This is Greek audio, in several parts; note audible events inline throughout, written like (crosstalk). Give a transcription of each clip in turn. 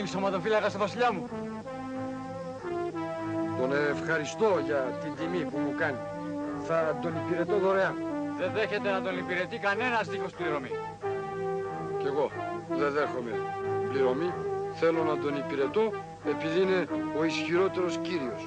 γίνεις σωματοφύλακα στο βασιλιά μου. Τον ευχαριστώ για την τιμή που μου κάνει. Θα τον υπηρετώ δωρεάν. Δεν δέχεται να τον υπηρετεί κανένας δίχως πληρωμή. Κι εγώ δεν δέχομαι πληρωμή. Θέλω να τον υπηρετώ επειδή είναι ο ισχυρότερος κύριος.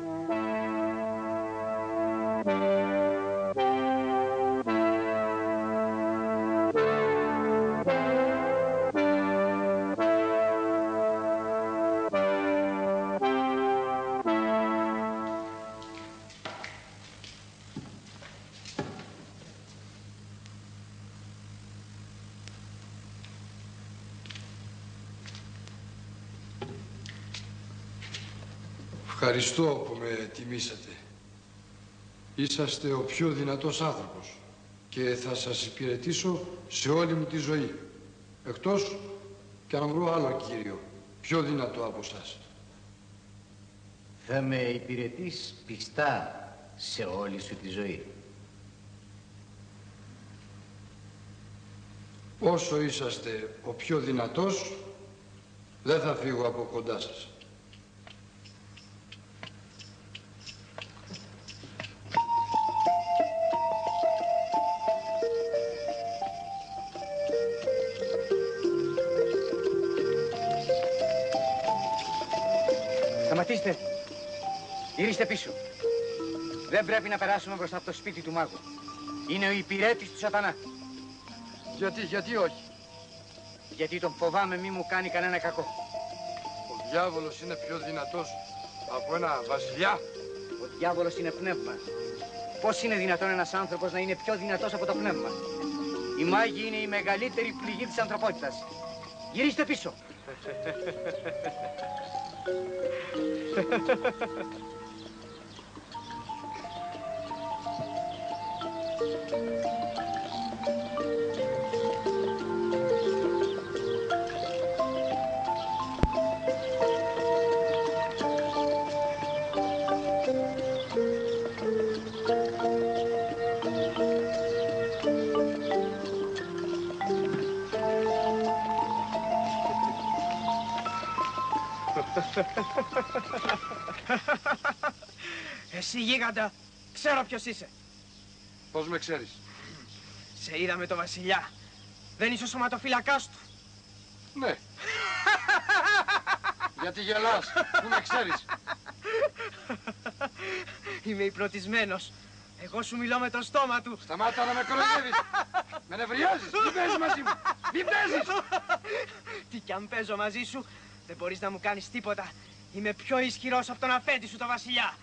Ευχαριστώ που με τιμήσατε. Είσαστε ο πιο δυνατός άνθρωπος και θα σας υπηρετήσω σε όλη μου τη ζωή. Εκτός και αν βρω άλλο κύριο, πιο δυνατό από σας. Θα με υπηρετείς πιστά σε όλη σου τη ζωή. Όσο είσαστε ο πιο δυνατός, δεν θα φύγω από κοντά σας. Πίσω. Δεν πρέπει να περάσουμε μπροστά από το σπίτι του μάγου. Είναι ο υπηρέτης του σατανά. Γιατί, γιατί όχι; Γιατί τον φοβάμαι μη μου κάνει κανένα κακό. Ο διάβολος είναι πιο δυνατός από ένα βασιλιά. Ο διάβολος είναι πνεύμα. Πώς είναι δυνατόν ένας άνθρωπος να είναι πιο δυνατός από το πνεύμα; Οι μάγοι είναι η μεγαλύτερη πληγή της ανθρωπότητας. Γυρίστε πίσω. (laughs) ξέρω ποιος είσαι. Πώς με ξέρεις; Σε είδα με το βασιλιά. Δεν είσαι ο σωματοφύλακάς του. Ναι. (laughs) Γιατί γελάς, που με ξέρεις; Είμαι υπνοτισμένος. Εγώ σου μιλώ με το στόμα του. Σταμάτα να με κοροϊδεύεις. με νευριάζεις, μην παίζεις μαζί μου. Μην παίζεις. (laughs) Τι κι αν παίζω μαζί σου, δεν μπορείς να μου κάνεις τίποτα. Είμαι πιο ισχυρός από τον αφέντη σου, το βασιλιά.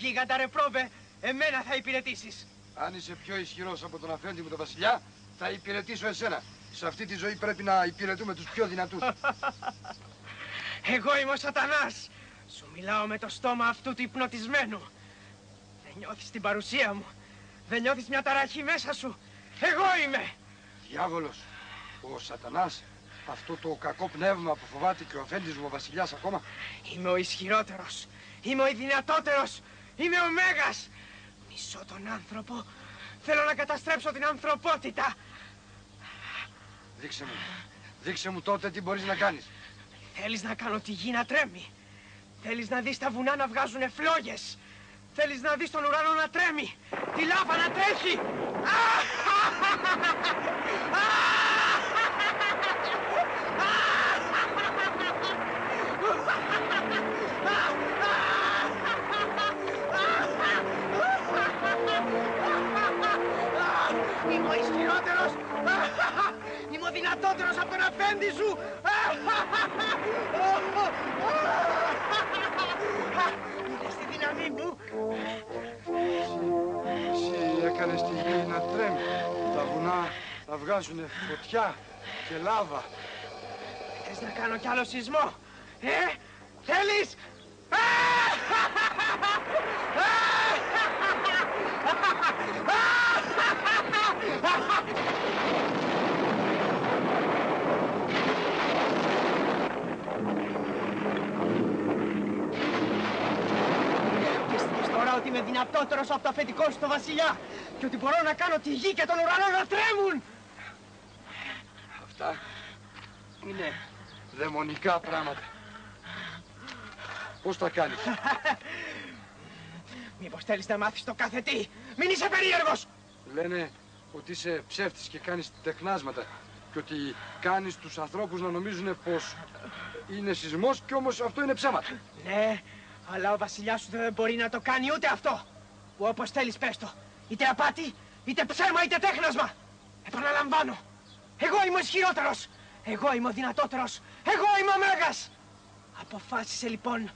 Γίγαντα ρε πρόβε, εμένα θα υπηρετήσεις. Αν είσαι πιο ισχυρός από τον αφέντη μου τον βασιλιά, θα υπηρετήσω εσένα. Σε αυτή τη ζωή πρέπει να υπηρετούμε τους πιο δυνατούς. (laughs) Εγώ είμαι ο σατανάς. Σου μιλάω με το στόμα αυτού του υπνοτισμένου. Δεν νιώθεις την παρουσία μου. Δεν νιώθεις μια ταραχή μέσα σου. Εγώ είμαι. Διάβολος, ο σατανάς, αυτό το κακό πνεύμα που φοβάται και ο αφέντης μου ο βασιλιάς ακόμα. Είμαι ο ισχυρότερος. Είμαι ο δυνατότερος. Είμαι ο Μέγας. Μισώ τον άνθρωπο. Θέλω να καταστρέψω την ανθρωπότητα. Δείξε μου, δείξε μου τότε τι μπορείς να κάνεις. Θέλεις να κάνω τη γη να τρέμει. Θέλεις να δεις τα βουνά να βγάζουν φλόγες. Θέλεις να δεις τον ουρανό να τρέμει. Τη λάβα να τρέχει. (laughs) δυνατότερος από τον αφέντη σου. Είδες τη δύναμή μου. Εσύ έκανες τη γη να τρέμει. Τα βουνά θα βγάζουν φωτιά και λάβα. Θες να κάνω κι άλλο σεισμό. Ε, θέλεις. Πιστεύεις τώρα ότι είμαι δυνατότερος από το αφεντικό σου το βασιλιά και ότι μπορώ να κάνω τη γη και τον ουρανό να τρέμουν. Αυτά είναι δαιμονικά πράγματα. Πώς τα κάνεις; (laughs) Μήπως θέλεις να μάθεις το κάθε τι; Μην είσαι περίεργος. Λένε ότι είσαι ψεύτης και κάνεις τεχνάσματα και ότι κάνεις τους ανθρώπους να νομίζουν πως είναι σεισμός και όμως αυτό είναι ψέματα. Ναι, αλλά ο βασιλιάς σου δεν μπορεί να το κάνει ούτε αυτό. Που όπως θέλεις πες το. Είτε απάτη, είτε ψέμα, είτε τέχνασμα. Επαναλαμβάνω. Εγώ είμαι ο ισχυρότερος. Εγώ είμαι ο δυνατότερος. Εγώ είμαι ο Μέγας. Αποφάσισε λοιπόν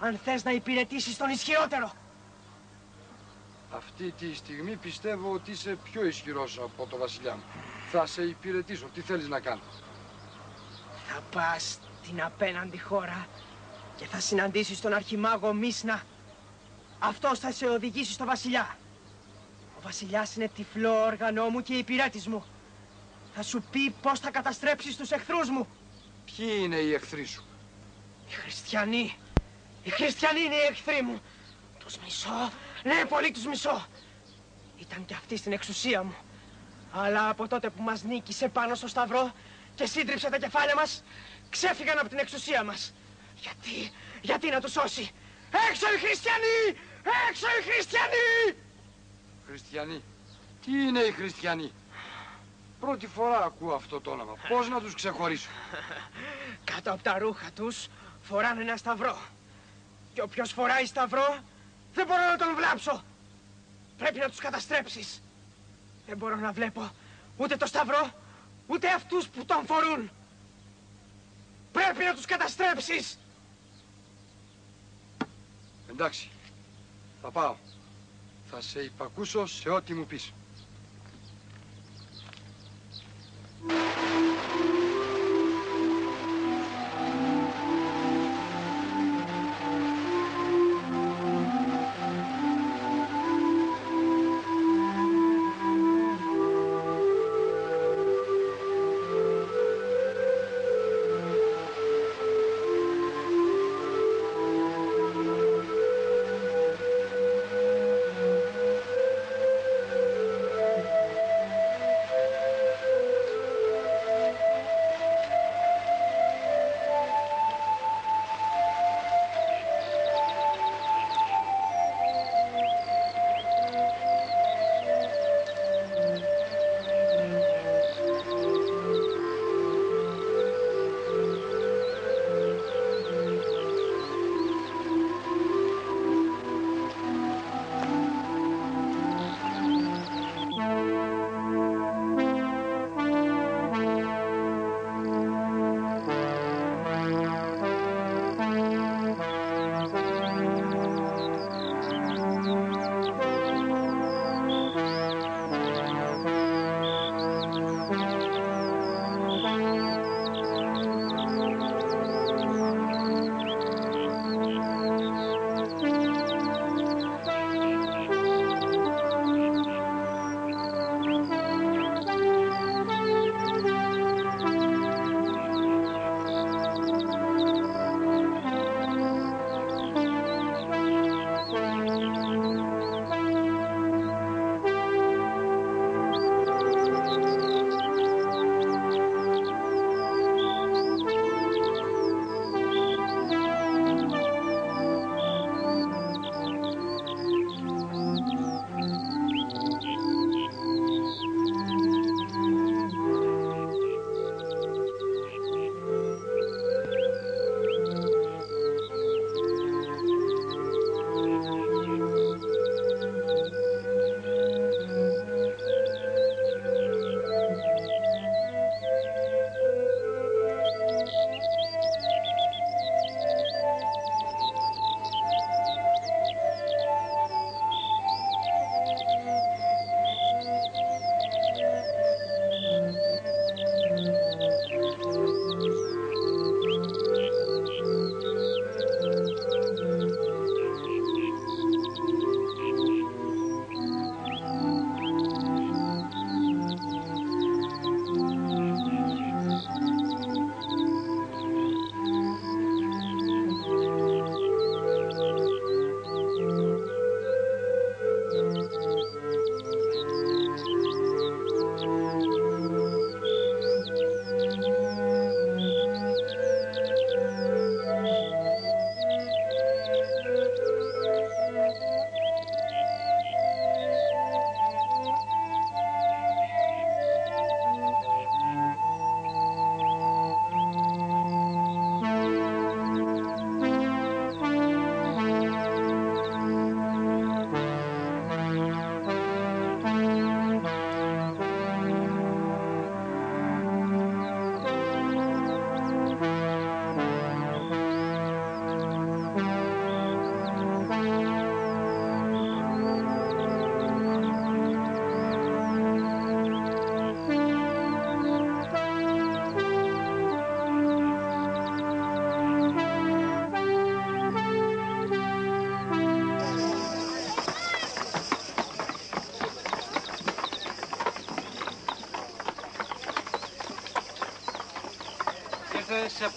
αν θες να υπηρετήσεις τον ισχυρότερο. Αυτή τη στιγμή πιστεύω ότι είσαι πιο ισχυρός από το βασιλιά μου. Θα σε υπηρετήσω. Τι θέλεις να κάνω; Θα πας στην απέναντι χώρα και θα συναντήσεις τον αρχιμάγο Μίσνα. Αυτός θα σε οδηγήσει στο βασιλιά. Ο βασιλιάς είναι τυφλό όργανό μου και υπηρέτης μου. Θα σου πει πώς θα καταστρέψεις τους εχθρούς μου. Ποιοι είναι οι εχθροί σου; Οι χριστιανοί. Οι χριστιανοί είναι οι εχθροί μου. Τους μισώ. Ναι, πολύ τους μισώ. Ήταν και αυτοί στην εξουσία μου. Αλλά από τότε που μας νίκησε πάνω στο σταυρό και σύντριψε τα κεφάλια μας, ξέφυγαν από την εξουσία μας. Γιατί, γιατί να τους σώσει; Έξω οι χριστιανοί! Έξω οι χριστιανοί! Χριστιανοί. Τι είναι οι χριστιανοί; Πρώτη φορά ακούω αυτό το όνομα. Πώς να τους ξεχωρίσω; (laughs) Κάτω από τα ρούχα τους φοράνε ένα σταυρό. Και όποιος φοράει σταυρό δεν μπορώ να τον βλάψω. Πρέπει να τους καταστρέψεις. Δεν μπορώ να βλέπω ούτε το σταυρό, ούτε αυτούς που τον φορούν. Πρέπει να τους καταστρέψεις. Εντάξει. Θα πάω. Θα σε υπακούσω σε ό,τι μου πεις.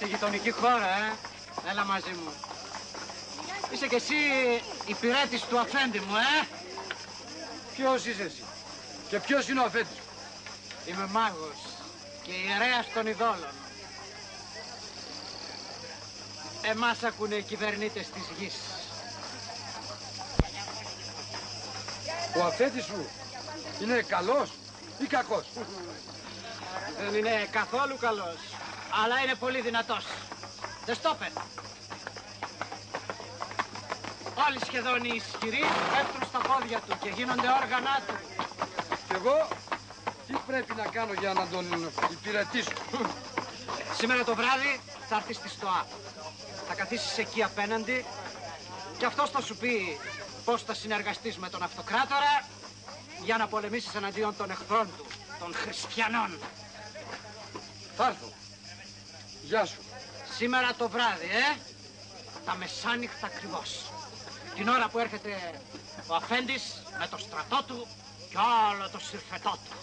Γειτονική χώρα, ε. Έλα μαζί μου. Είσαι κι εσύ υπηρέτης του αφέντη μου, ε. Ποιος είσαι εσύ και ποιος είναι ο αφέντης σου. Είμαι μάγος και ιερέας των ειδόλων. Εμάς ακούνε οι κυβερνήτες της γης. Ο αφέντης σου είναι καλός ή κακός; Δεν είναι καθόλου καλός, αλλά είναι πολύ δυνατός. Δεν στόπε. Όλοι σχεδόν οι ισχυροί πέφτουν στα πόδια του και γίνονται όργανά του. Και εγώ τι πρέπει να κάνω για να τον υπηρετήσω; Σήμερα το βράδυ θα έρθεις στη ΣΤΟΑ. Θα καθίσεις εκεί απέναντι και αυτός θα σου πει πώς θα συνεργαστείς με τον αυτοκράτορα για να πολεμήσεις εναντίον των εχθρών του, των χριστιανών. Θα έρθω. Γεια σου. Σήμερα το βράδυ, ε, τα μεσάνυχτα ακριβώς. Την ώρα που έρχεται ο αφέντης με το στρατό του και όλο το συρφετό του.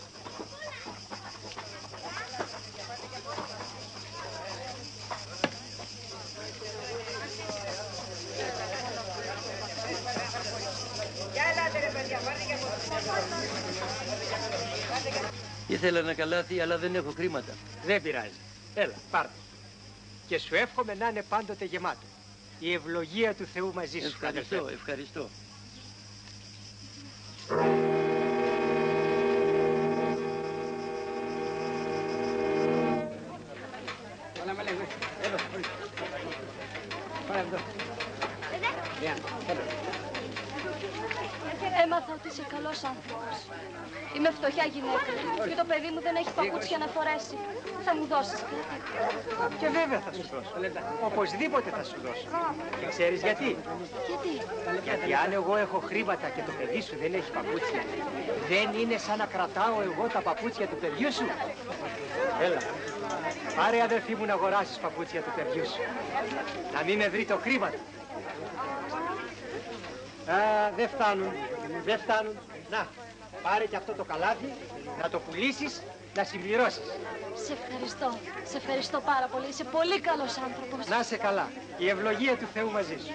Ήθελα ένα καλάθι, αλλά δεν έχω χρήματα. Δεν πειράζει. Έλα, πάρ' το. Και σου εύχομαι να είναι πάντοτε γεμάτο. Η ευλογία του Θεού μαζί σου, αδελφέ Ευχαριστώ, μου. ευχαριστώ. Ότι είσαι καλός άνθρωπος. Είμαι φτωχιά γυναίκα και το παιδί μου δεν έχει παπούτσια να φορέσει. Θα μου δώσεις κάτι. Και βέβαια θα σου δώσω. Οπωσδήποτε θα σου δώσω. Και ξέρεις γιατί; Γιατί; Γιατί αν εγώ έχω χρήματα και το παιδί σου δεν έχει παπούτσια, δεν είναι σαν να κρατάω εγώ τα παπούτσια του παιδιού σου; Έλα. Πάρε αδερφή μου να αγοράσεις παπούτσια του παιδιού σου. Να μην με βρει το χρήμα του. Α, δεν φτάνουν. Δεν φτάνουν. Να, πάρε και αυτό το καλάθι, να το πουλήσεις, να συμπληρώσεις. Σε ευχαριστώ. Σε ευχαριστώ πάρα πολύ. Είσαι πολύ καλός άνθρωπος. Να σε καλά. Η ευλογία του Θεού μαζί σου.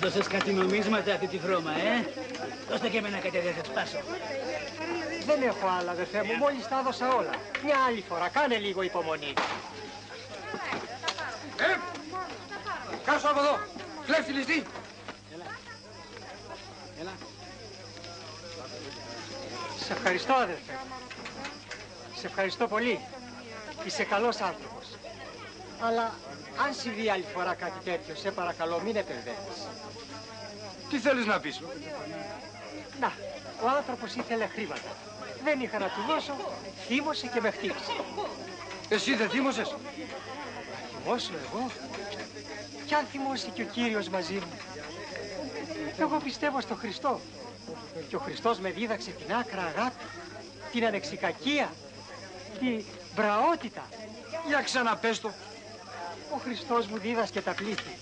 Έδωσες κάτι νομίσματα αυτή τη βρώμα, ε; Δώστε και εμένα κάτι δεν θα σπάσω. Δεν έχω άλλα, αδερφέ μου. Μόλις τα έδωσα όλα. Μια άλλη φορά. Κάνε λίγο υπομονή. Ε! Κάσω από εδώ. Κλέφτη ληστή. Σε ευχαριστώ, αδερφέ. Σε ευχαριστώ πολύ. Είσαι καλός άνθρωπος. Αλλά αν συμβεί άλλη φορά κάτι τέτοιο, σε παρακαλώ μην επεμβαίνεις. Τι θέλεις να πεις; Να, ο άνθρωπος ήθελε χρήματα. Δεν είχα να του δώσω, θύμωσε και με χτύπησε. Εσύ δεν θύμωσες; Θυμώσω εγώ. Κι αν θυμώσει και ο Κύριος μαζί μου. Εγώ πιστεύω στο Χριστό. Και ο Χριστός με δίδαξε την άκρα αγάπη, την ανεξικακία, την μπραότητα. Για ξαναπες το. Ο Χριστός μου δίδασκε τα πλήθη.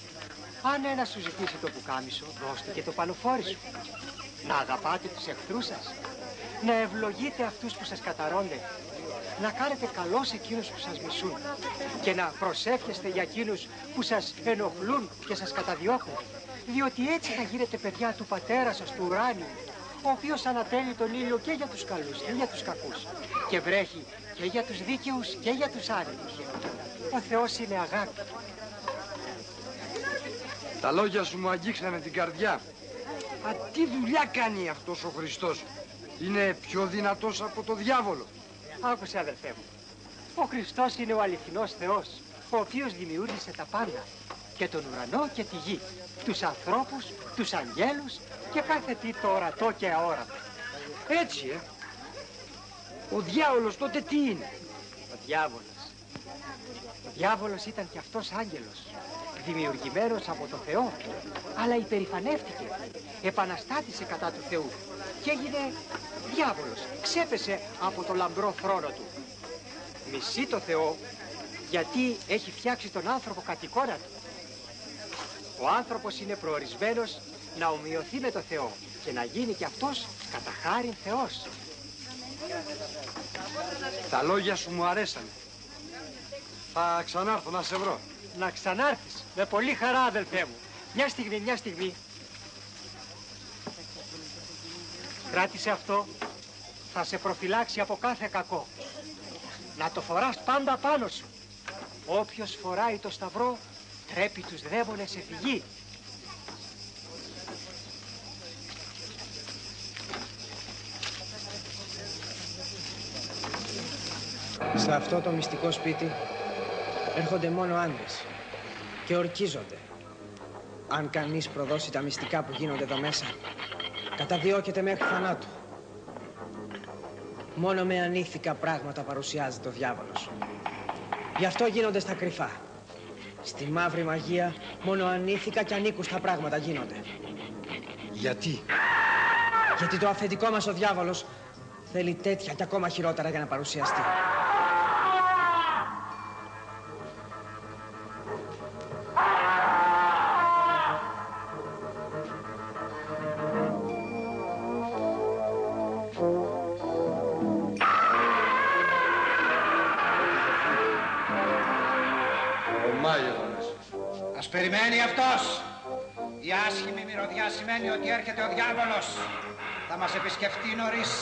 Αν ένας σου ζητήσει το πουκάμισο, δώστε και το πανοφόρι σου. Να αγαπάτε τους εχθρούς σας. Να ευλογείτε αυτούς που σας καταρώνται. Να κάνετε καλός σε εκείνους που σας μισούν. Και να προσεύχεστε για εκείνους που σας ενοχλούν και σας καταδιώκουν. Διότι έτσι θα γίνετε παιδιά του Πατέρα σας του ουράνιου, ο οποίος ανατέλει τον ήλιο και για τους καλούς και για τους κακούς. Και βρέχει και για τους δίκαιους και για τους άνετους. Ο Θεός είναι αγάπη. Τα λόγια σου μου αγγίξανε την καρδιά. Α, τι δουλειά κάνει αυτός ο Χριστός; Είναι πιο δυνατός από το διάβολο. Άκουσε αδελφέ μου. Ο Χριστός είναι ο αληθινός Θεός, ο οποίος δημιούργησε τα πάντα. Και τον ουρανό και τη γη. Τους ανθρώπους, τους αγγέλους και κάθε τι το ορατό και αόρατο. Έτσι, ε. Ο διάολος τότε τι είναι; Ο διάβολος. Ο διάβολος ήταν και αυτός άγγελος. δημιουργημένος από το Θεό, αλλά υπερηφανεύτηκε, επαναστάτησε κατά του Θεού και έγινε διάβολος, ξέπεσε από το λαμπρό θρόνο του. Μισεί το Θεό γιατί έχει φτιάξει τον άνθρωπο κατ' εικόνα του. Ο άνθρωπος είναι προορισμένος να ομοιωθεί με το Θεό και να γίνει κι αυτός κατά χάριν Θεός. Τα λόγια σου μου αρέσανε. Θα ξανάρθω να σε βρω. Να ξανάρθεις. Με πολύ χαρά, αδελφέ μου. Μια στιγμή, μια στιγμή. Κράτησε αυτό. Θα σε προφυλάξει από κάθε κακό. Να το φοράς πάντα πάνω σου. Όποιος φοράει το σταυρό, τρέπει τους δαίμονες σε φυγή. Σε αυτό το μυστικό σπίτι έρχονται μόνο άντρες και ορκίζονται. Αν κανείς προδώσει τα μυστικά που γίνονται εδώ μέσα, καταδιώκεται μέχρι θανάτου. Μόνο με ανήθικα πράγματα παρουσιάζεται ο διάβολος. Γι' αυτό γίνονται στα κρυφά. Στη μαύρη μαγεία μόνο ανήθικα και ανήκουστα πράγματα γίνονται. Γιατί; Γιατί το αφεντικό μας ο διάβολος θέλει τέτοια και ακόμα χειρότερα για να παρουσιαστεί.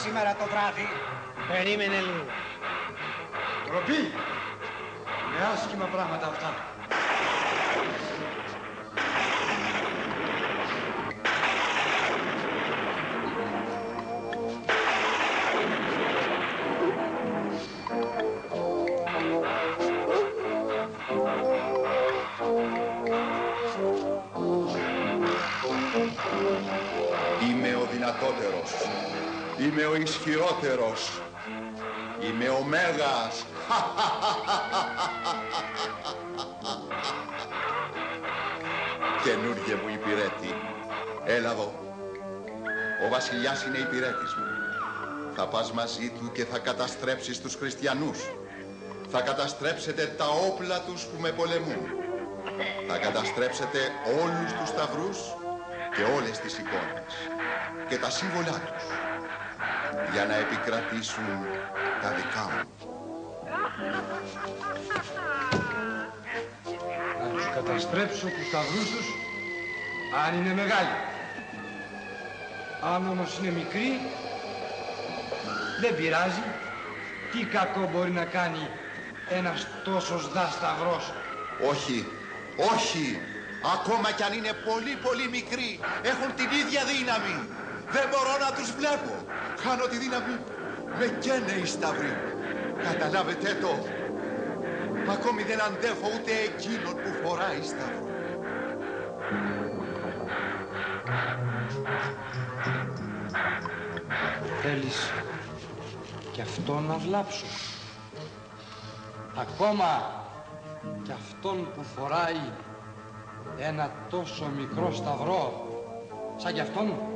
Σήμερα το βράδυ. Περίμενε λίγο. Τροπή. Είναι άσχημα πράγματα αυτά. Ο ισχυρότερος. Είμαι ο Μέγας. Καινούργιε μου υπηρέτη. Έλα εδώ. Ο βασιλιάς είναι υπηρέτης μου. Θα πας μαζί του και θα καταστρέψεις τους χριστιανούς. Θα καταστρέψετε τα όπλα τους που με πολεμούν. Θα καταστρέψετε όλους τους σταυρούς και όλες τις εικόνες και τα σύμβολά τους για να επικρατήσουν τα δικά μου. Να τους καταστρέψω τους σταυρούς τους, αν είναι μεγάλοι. Αν όμως είναι μικροί, δεν πειράζει. Τι κακό μπορεί να κάνει ένας τόσος δα σταυρός. Όχι, όχι, ακόμα κι αν είναι πολύ πολύ μικροί, έχουν την ίδια δύναμη. Δεν μπορώ να τους βλέπω. Χάνω τη δύναμη. Με καίνε οι σταυροί. Καταλάβετε το. Ακόμη δεν αντέχω ούτε εκείνον που φοράει σταυρό. Θέλεις και αυτό να βλάψω. Ακόμα και αυτόν που φοράει ένα τόσο μικρό σταυρό σαν κι αυτόν.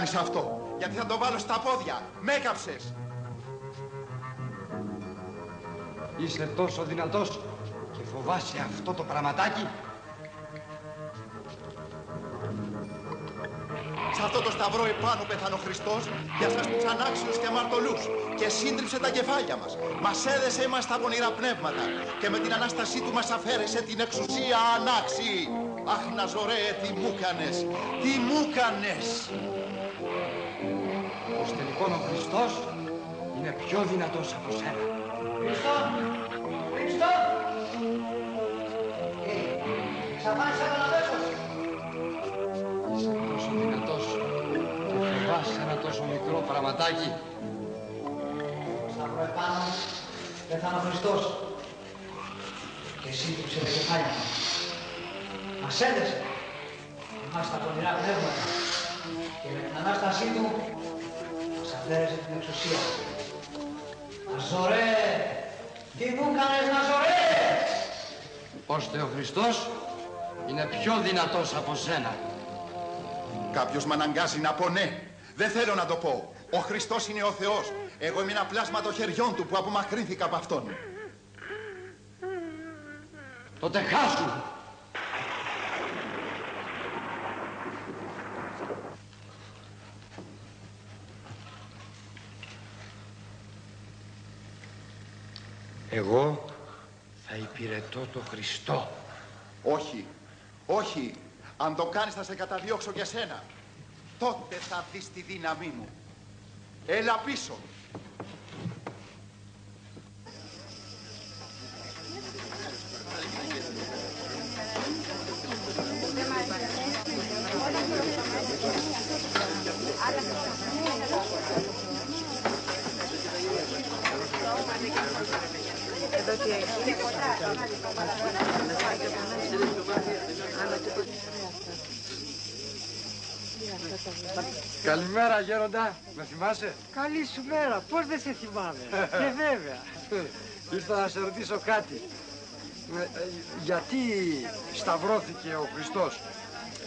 Το ξανακάνεις αυτό, γιατί θα το βάλω στα πόδια. Με έκαψες. Είσαι τόσο δυνατός και φοβάσαι αυτό το πραγματάκι. Σε αυτό το σταυρό επάνω πέθανε ο Χριστός για σας τους ανάξιους και αμαρτωλούς και σύντριψε τα κεφάλια μας. Μας έδεσε εμάς τα πονηρά πνεύματα και με την Ανάστασή του μας αφαίρεσε την εξουσία ανάξι. Αχ, Ναζωρέ, τι μου κάνες, τι μου κάνες. Ως τελικόν ο Χριστός είναι πιο δυνατός από σένα. Χριστό! Χριστό! Ε, ξαφάνισε τον αδέρφος. Είσαι τόσο δυνατός και φοβάσαι ένα τόσο μικρό πραγματάκι. Σταυρό επάνω, πέθανε ο Χριστός. Και σύντριψε τα κεφάλια μας. Μας έδεσε. Εμάς τα πονηρά πνεύματα. και με την Ανάστασή του μας αφαίρεσε την εξουσία. Αζωρέ! Τι μου κάνες Ναζωρέ! Ώστε ο Χριστός είναι πιο δυνατός από σένα. Κάποιος με αναγκάζει να πω ναι. Δεν θέλω να το πω. Ο Χριστός είναι ο Θεός. Εγώ είμαι ένα πλάσμα των χεριών του που απομακρύνθηκα από Αυτόν. Τότε χάσου. Εγώ θα υπηρετώ το Χριστό. Όχι, όχι. Αν το κάνεις θα σε καταδιώξω και σένα. Τότε θα δεις τη δύναμή μου. Έλα πίσω. Καλημέρα γέροντα, με θυμάσαι; Καλή σου μέρα, πώς δεν σε θυμάμαι; (laughs) και βέβαια. Ήρθα να σε ρωτήσω κάτι. Ε, ε, γιατί σταυρώθηκε ο Χριστός;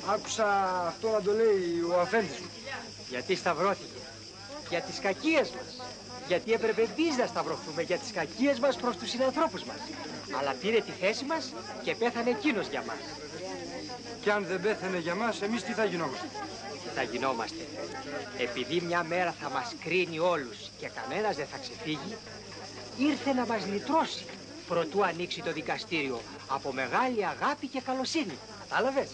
Άκουσα αυτό να το λέει ο αφέντης μου. Γιατί σταυρώθηκε. Για τις κακίες μας. Γιατί έπρεπε εμείς να σταυρωθούμε για τις κακίες μας προς τους συνανθρώπους μας. Αλλά πήρε τη θέση μας και πέθανε εκείνος για μας. Και αν δεν πέθανε για μας, εμείς τι θα γινόμαστε; Τι θα γινόμαστε; Επειδή μια μέρα θα μας κρίνει όλους και κανένας δεν θα ξεφύγει, ήρθε να μας λυτρώσει προτού ανοίξει το δικαστήριο από μεγάλη αγάπη και καλοσύνη. Κατάλαβες;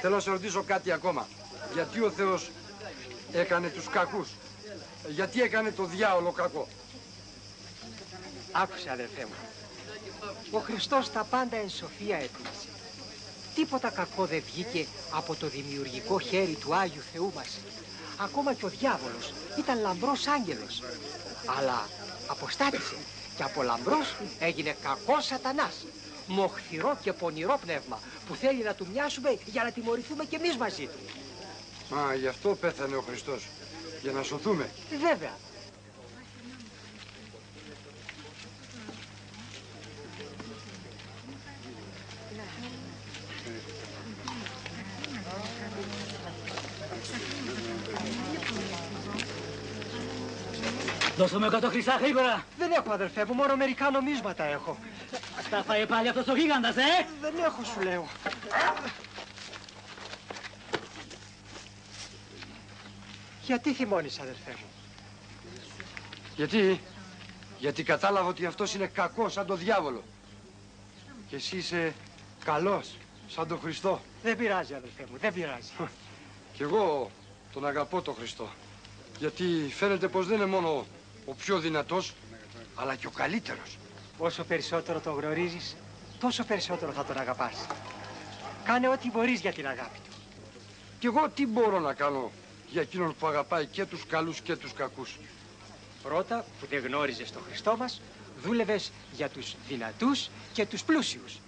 Θέλω να σε ρωτήσω κάτι ακόμα. Γιατί ο Θεός έκανε τους κακούς; Γιατί έκανε το διάολο κακό. Άκουσε αδερφέ μου. Ο Χριστός τα πάντα εν σοφία έπληξε. Τίποτα κακό δεν βγήκε από το δημιουργικό χέρι του Άγιου Θεού μας. Ακόμα και ο διάβολος ήταν λαμπρός άγγελος. Αλλά αποστάτησε και από λαμπρός έγινε κακός σατανάς. Μοχθηρό και πονηρό πνεύμα που θέλει να του μοιάσουμε για να τιμωρηθούμε κι εμείς μαζί του. Μα γι' αυτό πέθανε ο Χριστός. Για να σωθούμε. Βέβαια. Δώσε μου 100 χρυσά γρήγορα. Δεν έχω αδερφέ μου, μόνο μερικά νομίσματα έχω. Τα φάει πάλι αυτός ο γίγαντας, ε! Δεν έχω σου λέω. Γιατί θυμώνεις αδερφέ μου; Γιατί, γιατί κατάλαβα ότι αυτός είναι κακός σαν το διάβολο. Και εσύ είσαι καλός σαν τον Χριστό. Δεν πειράζει αδερφέ μου, δεν πειράζει. Κι εγώ τον αγαπώ τον Χριστό. Γιατί φαίνεται πως δεν είναι μόνο ο πιο δυνατός, αλλά και ο καλύτερος. Όσο περισσότερο τον γνωρίζεις, τόσο περισσότερο θα τον αγαπάς. Κάνε ό,τι μπορείς για την αγάπη του. Κι εγώ τι μπορώ να κάνω για εκείνον που αγαπάει και τους καλούς και τους κακούς. Πρώτα, που δεν γνώριζες τον Χριστό μας, δούλευες για τους δυνατούς και τους πλούσιους.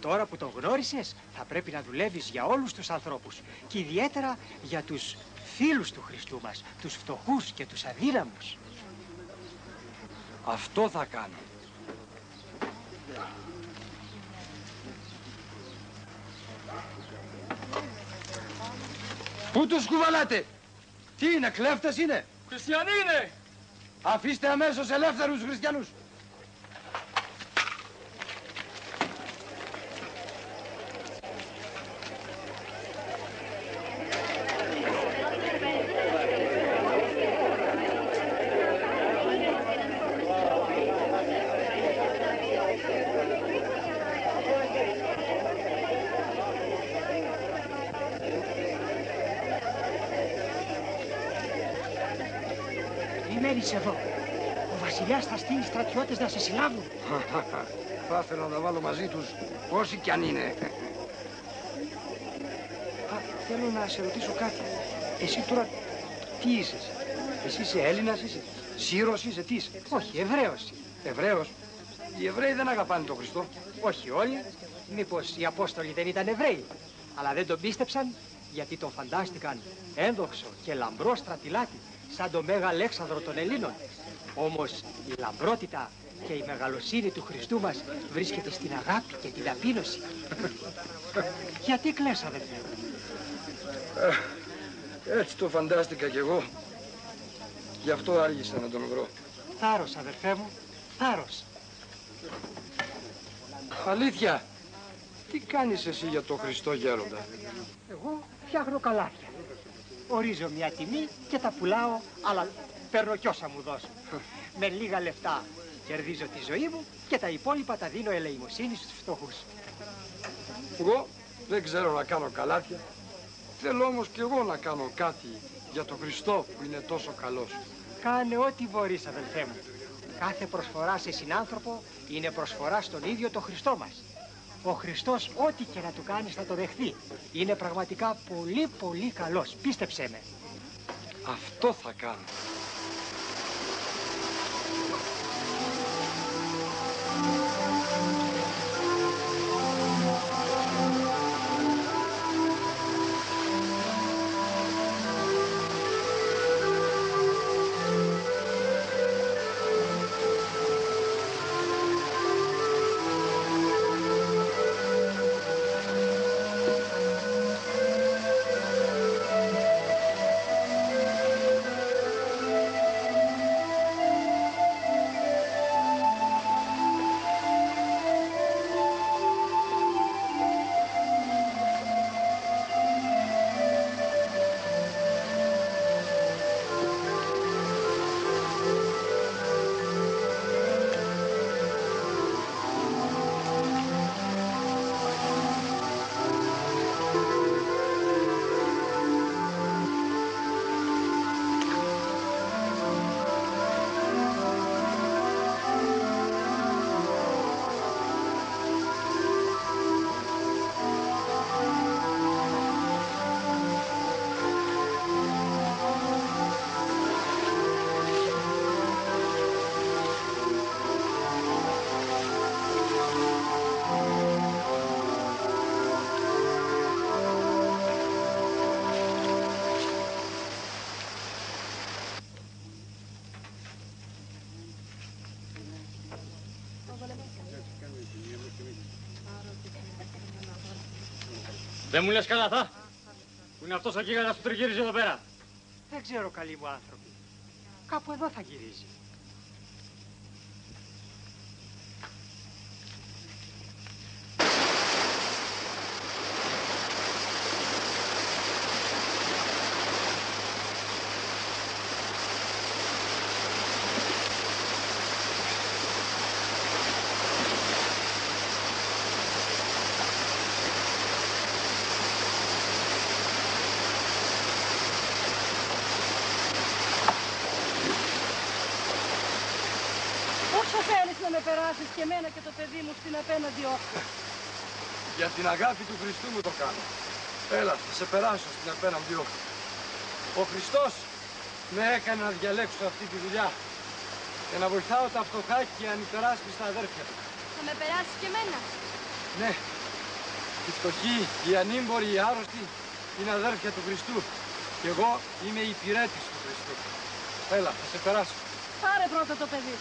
Τώρα που τον γνώρισες, θα πρέπει να δουλεύεις για όλους τους ανθρώπους και ιδιαίτερα για τους φίλους του Χριστού μας, τους φτωχούς και τους αδύναμους. Αυτό θα κάνω. Πού τους κουβαλάτε! Τι είναι, κλέφτες είναι! Χριστιανοί είναι! Αφήστε αμέσως ελεύθερους χριστιανούς! Μη μένεις εδώ. Ο βασιλιάς θα στείλει στρατιώτες να σε συλλάβουν. (laughs) Θα ήθελα να βάλω μαζί τους όσοι κι αν είναι. Α, θέλω να σε ρωτήσω κάτι. Εσύ τώρα τι είσαι; Εσύ είσαι Έλληνας είσαι. Σύρος είσαι τι είσαι; Όχι, Εβραίος είσαι. Εβραίος. Οι Εβραίοι δεν αγαπάνε τον Χριστό. Όχι όλοι. Μήπως οι Απόστολοι δεν ήταν Εβραίοι; Αλλά δεν τον πίστεψαν γιατί τον φαντάστηκαν ένδοξο και λαμπρό στρατιλάτη, σαν τον Μέγα Αλέξανδρο των Ελλήνων. Όμως η λαμπρότητα και η μεγαλοσύνη του Χριστού μας βρίσκεται στην αγάπη και την ταπείνωση. γιατί κλαις, αδελφέ μου; Ε, έτσι το φαντάστηκα κι εγώ. Γι' αυτό άργησα να τον βρω. Θάρρος, αδελφέ μου, θάρρος. Αλήθεια, τι κάνεις εσύ για τον Χριστό γέροντα; Εγώ φτιάχνω καλάθια. Ορίζω μια τιμή και τα πουλάω, αλλά παίρνω κι όσα μου δώσω. Με λίγα λεφτά κερδίζω τη ζωή μου και τα υπόλοιπα τα δίνω ελεημοσύνη στους φτωχούς. Εγώ δεν ξέρω να κάνω καλάθια. Θέλω όμως κι εγώ να κάνω κάτι για τον Χριστό που είναι τόσο καλός. Κάνε ό,τι μπορείς, αδελφέ μου. Κάθε προσφορά σε συνάνθρωπο είναι προσφορά στον ίδιο τον Χριστό μας. Ο Χριστός ό,τι και να του κάνεις θα το δεχθεί. Είναι πραγματικά πολύ πολύ καλός. Πίστεψέ με. Αυτό θα κάνω. Δεν μου λες καλά θα. Που είναι αυτός ο γίγαντας που τριγύριζε εδώ πέρα. Δεν ξέρω καλοί μου άνθρωποι. Κάπου εδώ θα γυρίζει. Όσο θέλεις να με περάσεις και εμένα και το παιδί μου στην απέναντι όχθη. Για την αγάπη του Χριστού μου το κάνω. Έλα, θα σε περάσω στην απέναντι όχθη. Ο Χριστός με έκανε να διαλέξω αυτή τη δουλειά και να βοηθάω τα φτωχά και ανυπεράσπιστα αδέρφια του. Θα με περάσεις και εμένα. Ναι, οι φτωχοί, οι ανήμποροι, οι άρρωστοι είναι αδέρφια του Χριστού. Και εγώ είμαι υπηρέτης του Χριστού. Έλα, θα σε περάσω. Πάρε πρώτα το παιδί.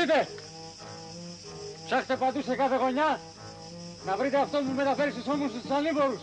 Σκορπιστείτε! Ψάχτε παντού σε κάθε γωνιά να βρείτε αυτόν που μεταφέρει στους ώμους τους ανήμπορους.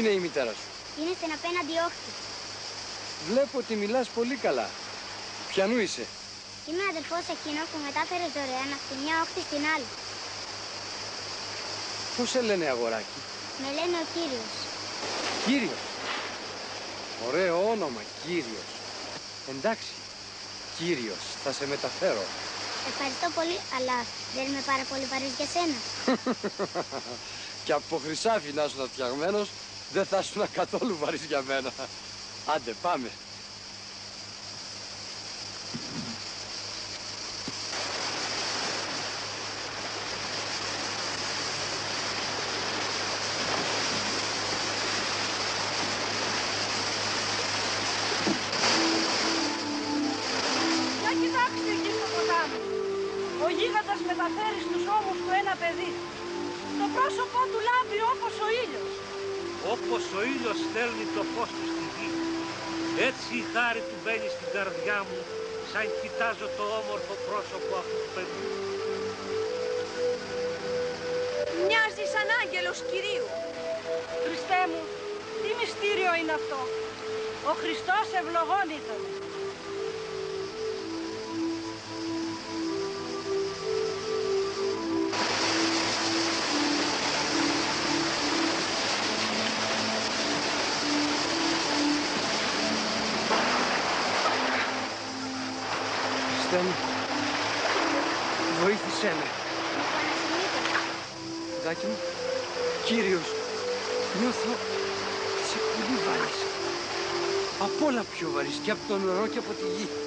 Είναι η μητέρα σου. Είναι στην απέναντι όχθη. Βλέπω ότι μιλάς πολύ καλά. Ποιανού είσαι. Είμαι αδελφός εκείνο που μετάφερε δωρεάν από τη μια όχθη στην άλλη. Πώς σε λένε αγοράκι; Με λένε ο Κύριος. Κύριος. Ωραίο όνομα, Κύριος. Εντάξει, Κύριος, θα σε μεταφέρω. Ευχαριστώ πολύ, αλλά δεν είμαι πάρα πολύ βαρύς για σένα. (laughs) Και από χρυσάφι να ήσουν φτιαγμένος, δεν θα ήσουν καθόλου βαρύς για μένα. Άντε, πάμε. Απ' όλα πιο βαρύς και από τον ουρανό και από τη γη.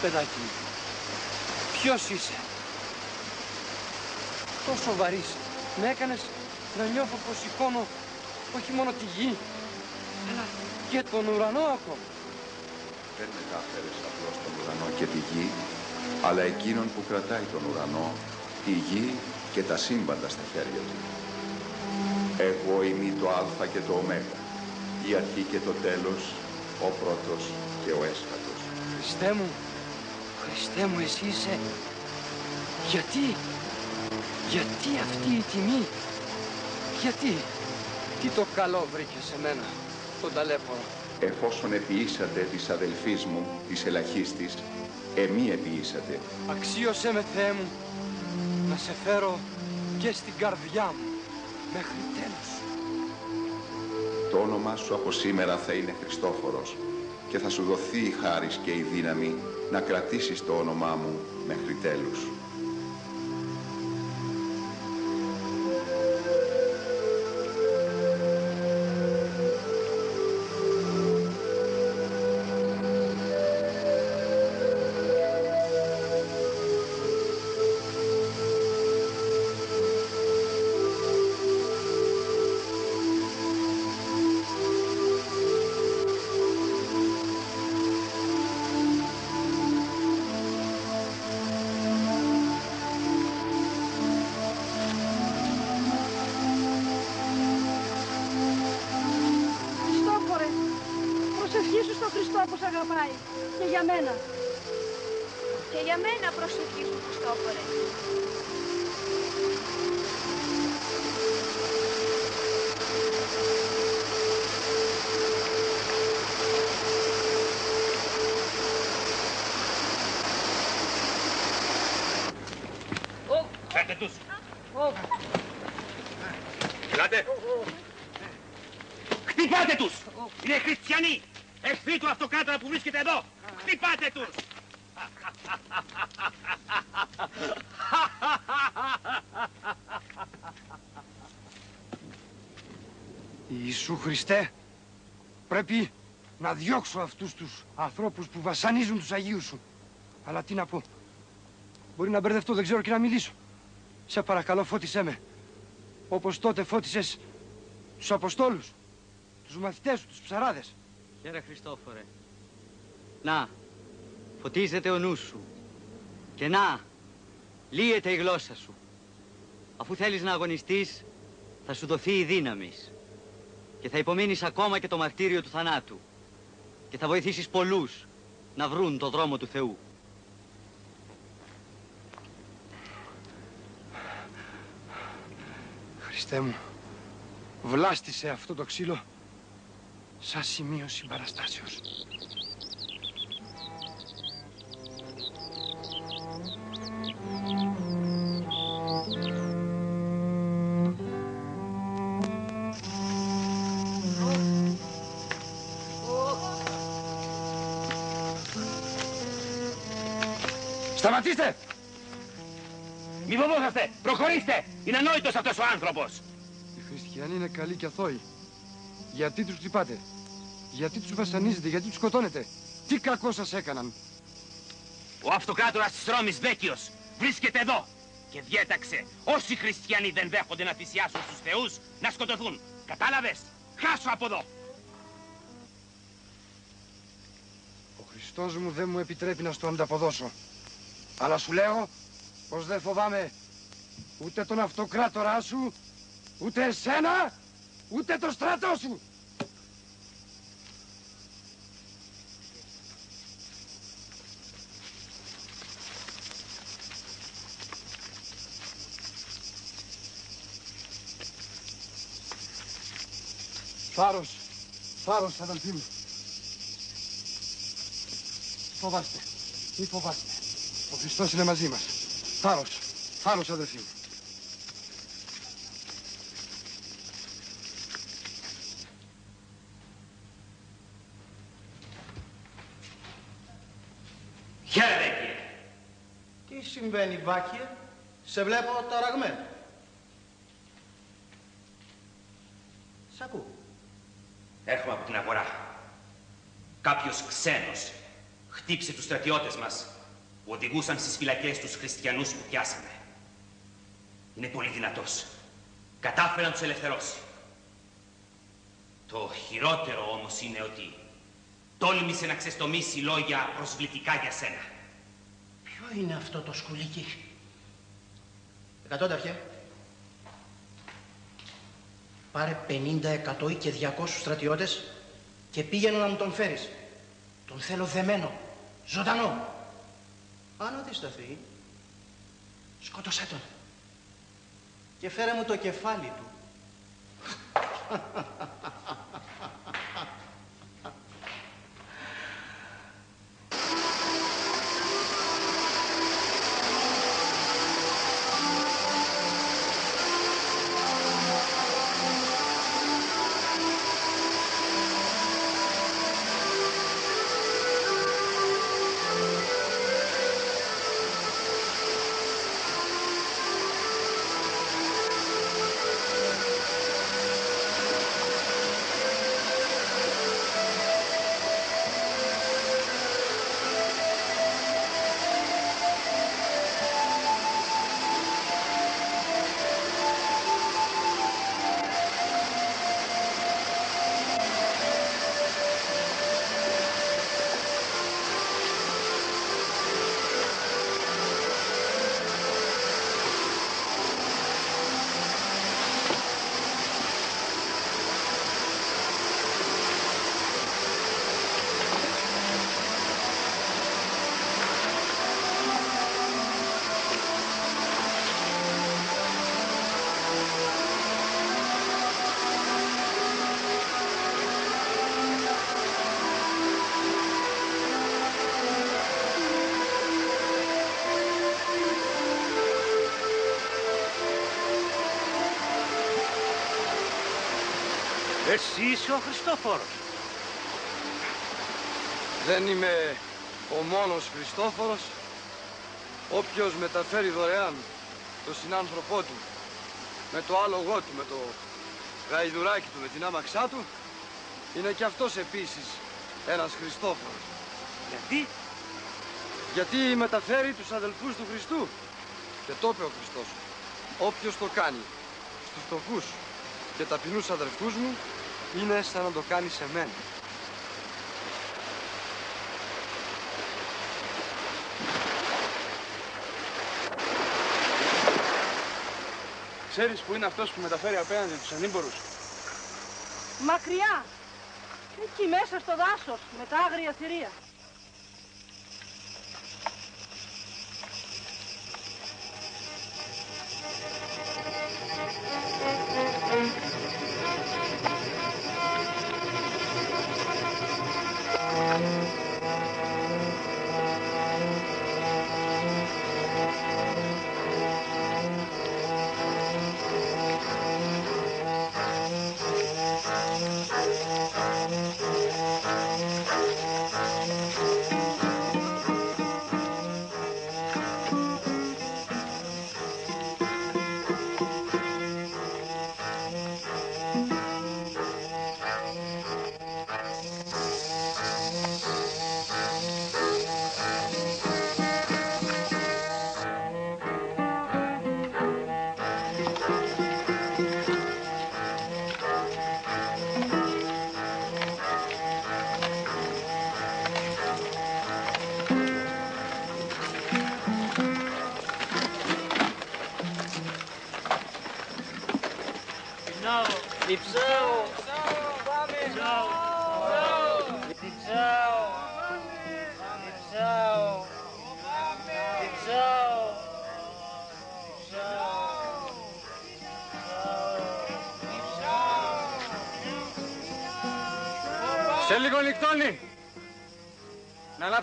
Παιδάκι μου, ποιος είσαι; Τόσο βαρύς. Με έκανες να νιώθω πως σηκώνω όχι μόνο τη γη, Αλλά και τον ουρανό ακόμα. Δεν μετάφερες απλώς τον ουρανό και τη γη, αλλά εκείνον που κρατάει τον ουρανό, τη γη και τα σύμπαντα στα χέρια του. Εγώ είμαι το Α και το Ω, η αρχή και το τέλος, ο πρώτος και ο έσχατος. Χριστέ μου, Χριστέ μου εσύ είσαι. Γιατί, γιατί αυτή η τιμή, γιατί, τι το καλό βρήκε σε μένα, τον ταλέπορο; Εφόσον επιήσατε της αδελφής μου, της ελαχίστης, εμεί επιήσατε. Αξίωσέ με Θεέ μου να σε φέρω και στην καρδιά μου μέχρι τέλους. Το όνομά σου από σήμερα θα είναι Χριστόφορος και θα σου δοθεί η χάρις και η δύναμη να κρατήσεις το όνομά μου μέχρι τέλους. Διώξω αυτούς τους ανθρώπους που βασανίζουν τους Αγίους σου. Αλλά τι να πω. Μπορεί να μπερδευτώ, δεν ξέρω και να μιλήσω. Σε παρακαλώ φώτισέ με. Όπως τότε φώτισες τους Αποστόλους, τους μαθητές σου, τους ψαράδες. Χαίρε Χριστόφορε. Να, φωτίζεται ο νους σου. Και να, λύεται η γλώσσα σου. Αφού θέλεις να αγωνιστείς, θα σου δοθεί η δύναμη. Και θα υπομείνεις ακόμα και το μαρτύριο του θανάτου. Και θα βοηθήσεις πολλούς να βρουν το δρόμο του Θεού. Χριστέ μου, βλάστησε αυτό το ξύλο σαν σημείο συμπαραστάσεως. Σταματήστε. Μη φοβόσαστε. Προχωρήστε. Είναι ανόητος αυτός ο άνθρωπος. Οι χριστιανοί είναι καλοί και αθώοι. Γιατί τους χτυπάτε, γιατί τους βασανίζετε, γιατί τους σκοτώνετε; Τι κακό σας έκαναν; Ο αυτοκράτορας της Ρώμης Βέκιος βρίσκεται εδώ και διέταξε όσοι χριστιανοί δεν δέχονται να θυσιάσουν στους θεούς να σκοτωθούν. Κατάλαβες; Χάσω από εδώ. Ο Χριστός μου δεν μου επιτρέπει να στο ανταποδώσω. Αλλά σου λέω πως δεν φοβάμαι ούτε τον αυτοκράτορά σου, ούτε εσένα, ούτε το στρατό σου. Θάρρος, θάρρος αδελφοί μου. Φοβάστε, μη φοβάστε. Ο Χριστός είναι μαζί μας. Θάρρος, θάρρος αδελφοί μου. Χαίρετε κύριε. Τι συμβαίνει, Βάκιε, σε βλέπω ταραγμένο. Σ' ακούω. Έρχομαι από την αγορά. Κάποιος ξένος χτύψε τους στρατιώτες μας που οδηγούσαν στις φυλακές τους χριστιανούς που πιάσαμε. Είναι πολύ δυνατός. Κατάφερε να τους ελευθερώσει. Το χειρότερο όμως είναι ότι τόλμησε να ξεστομίσει λόγια προσβλητικά για σένα. Ποιο είναι αυτό το σκουλίκι; Εκατόνταρχε. Πάρε 50, 100 ή και 200 στρατιώτες και πήγαινε να μου τον φέρεις. Τον θέλω δεμένο, ζωντανό. Αν αντισταθεί, σκότωσέ τον. Και φέρε μου το κεφάλι του. Ο Χριστόφορος. Δεν είμαι ο μόνος Χριστόφορος. Όποιος μεταφέρει δωρεάν το συνάνθρωπό του με το άλογό του, με το γαϊδουράκι του, με την άμαξά του, είναι και αυτός επίσης ένας Χριστόφορος. Γιατί; Γιατί μεταφέρει τους αδελφούς του Χριστού. Και το είπε ο Χριστός. Όποιος το κάνει στους φτωχούς και ταπεινούς αδελφούς μου, είναι σαν να το κάνεις σε μένα. Ξέρεις που είναι αυτός που μεταφέρει απέναντι τους ανήμπορους; Μακριά. Εκεί μέσα στο δάσος, με τα άγρια θηρία.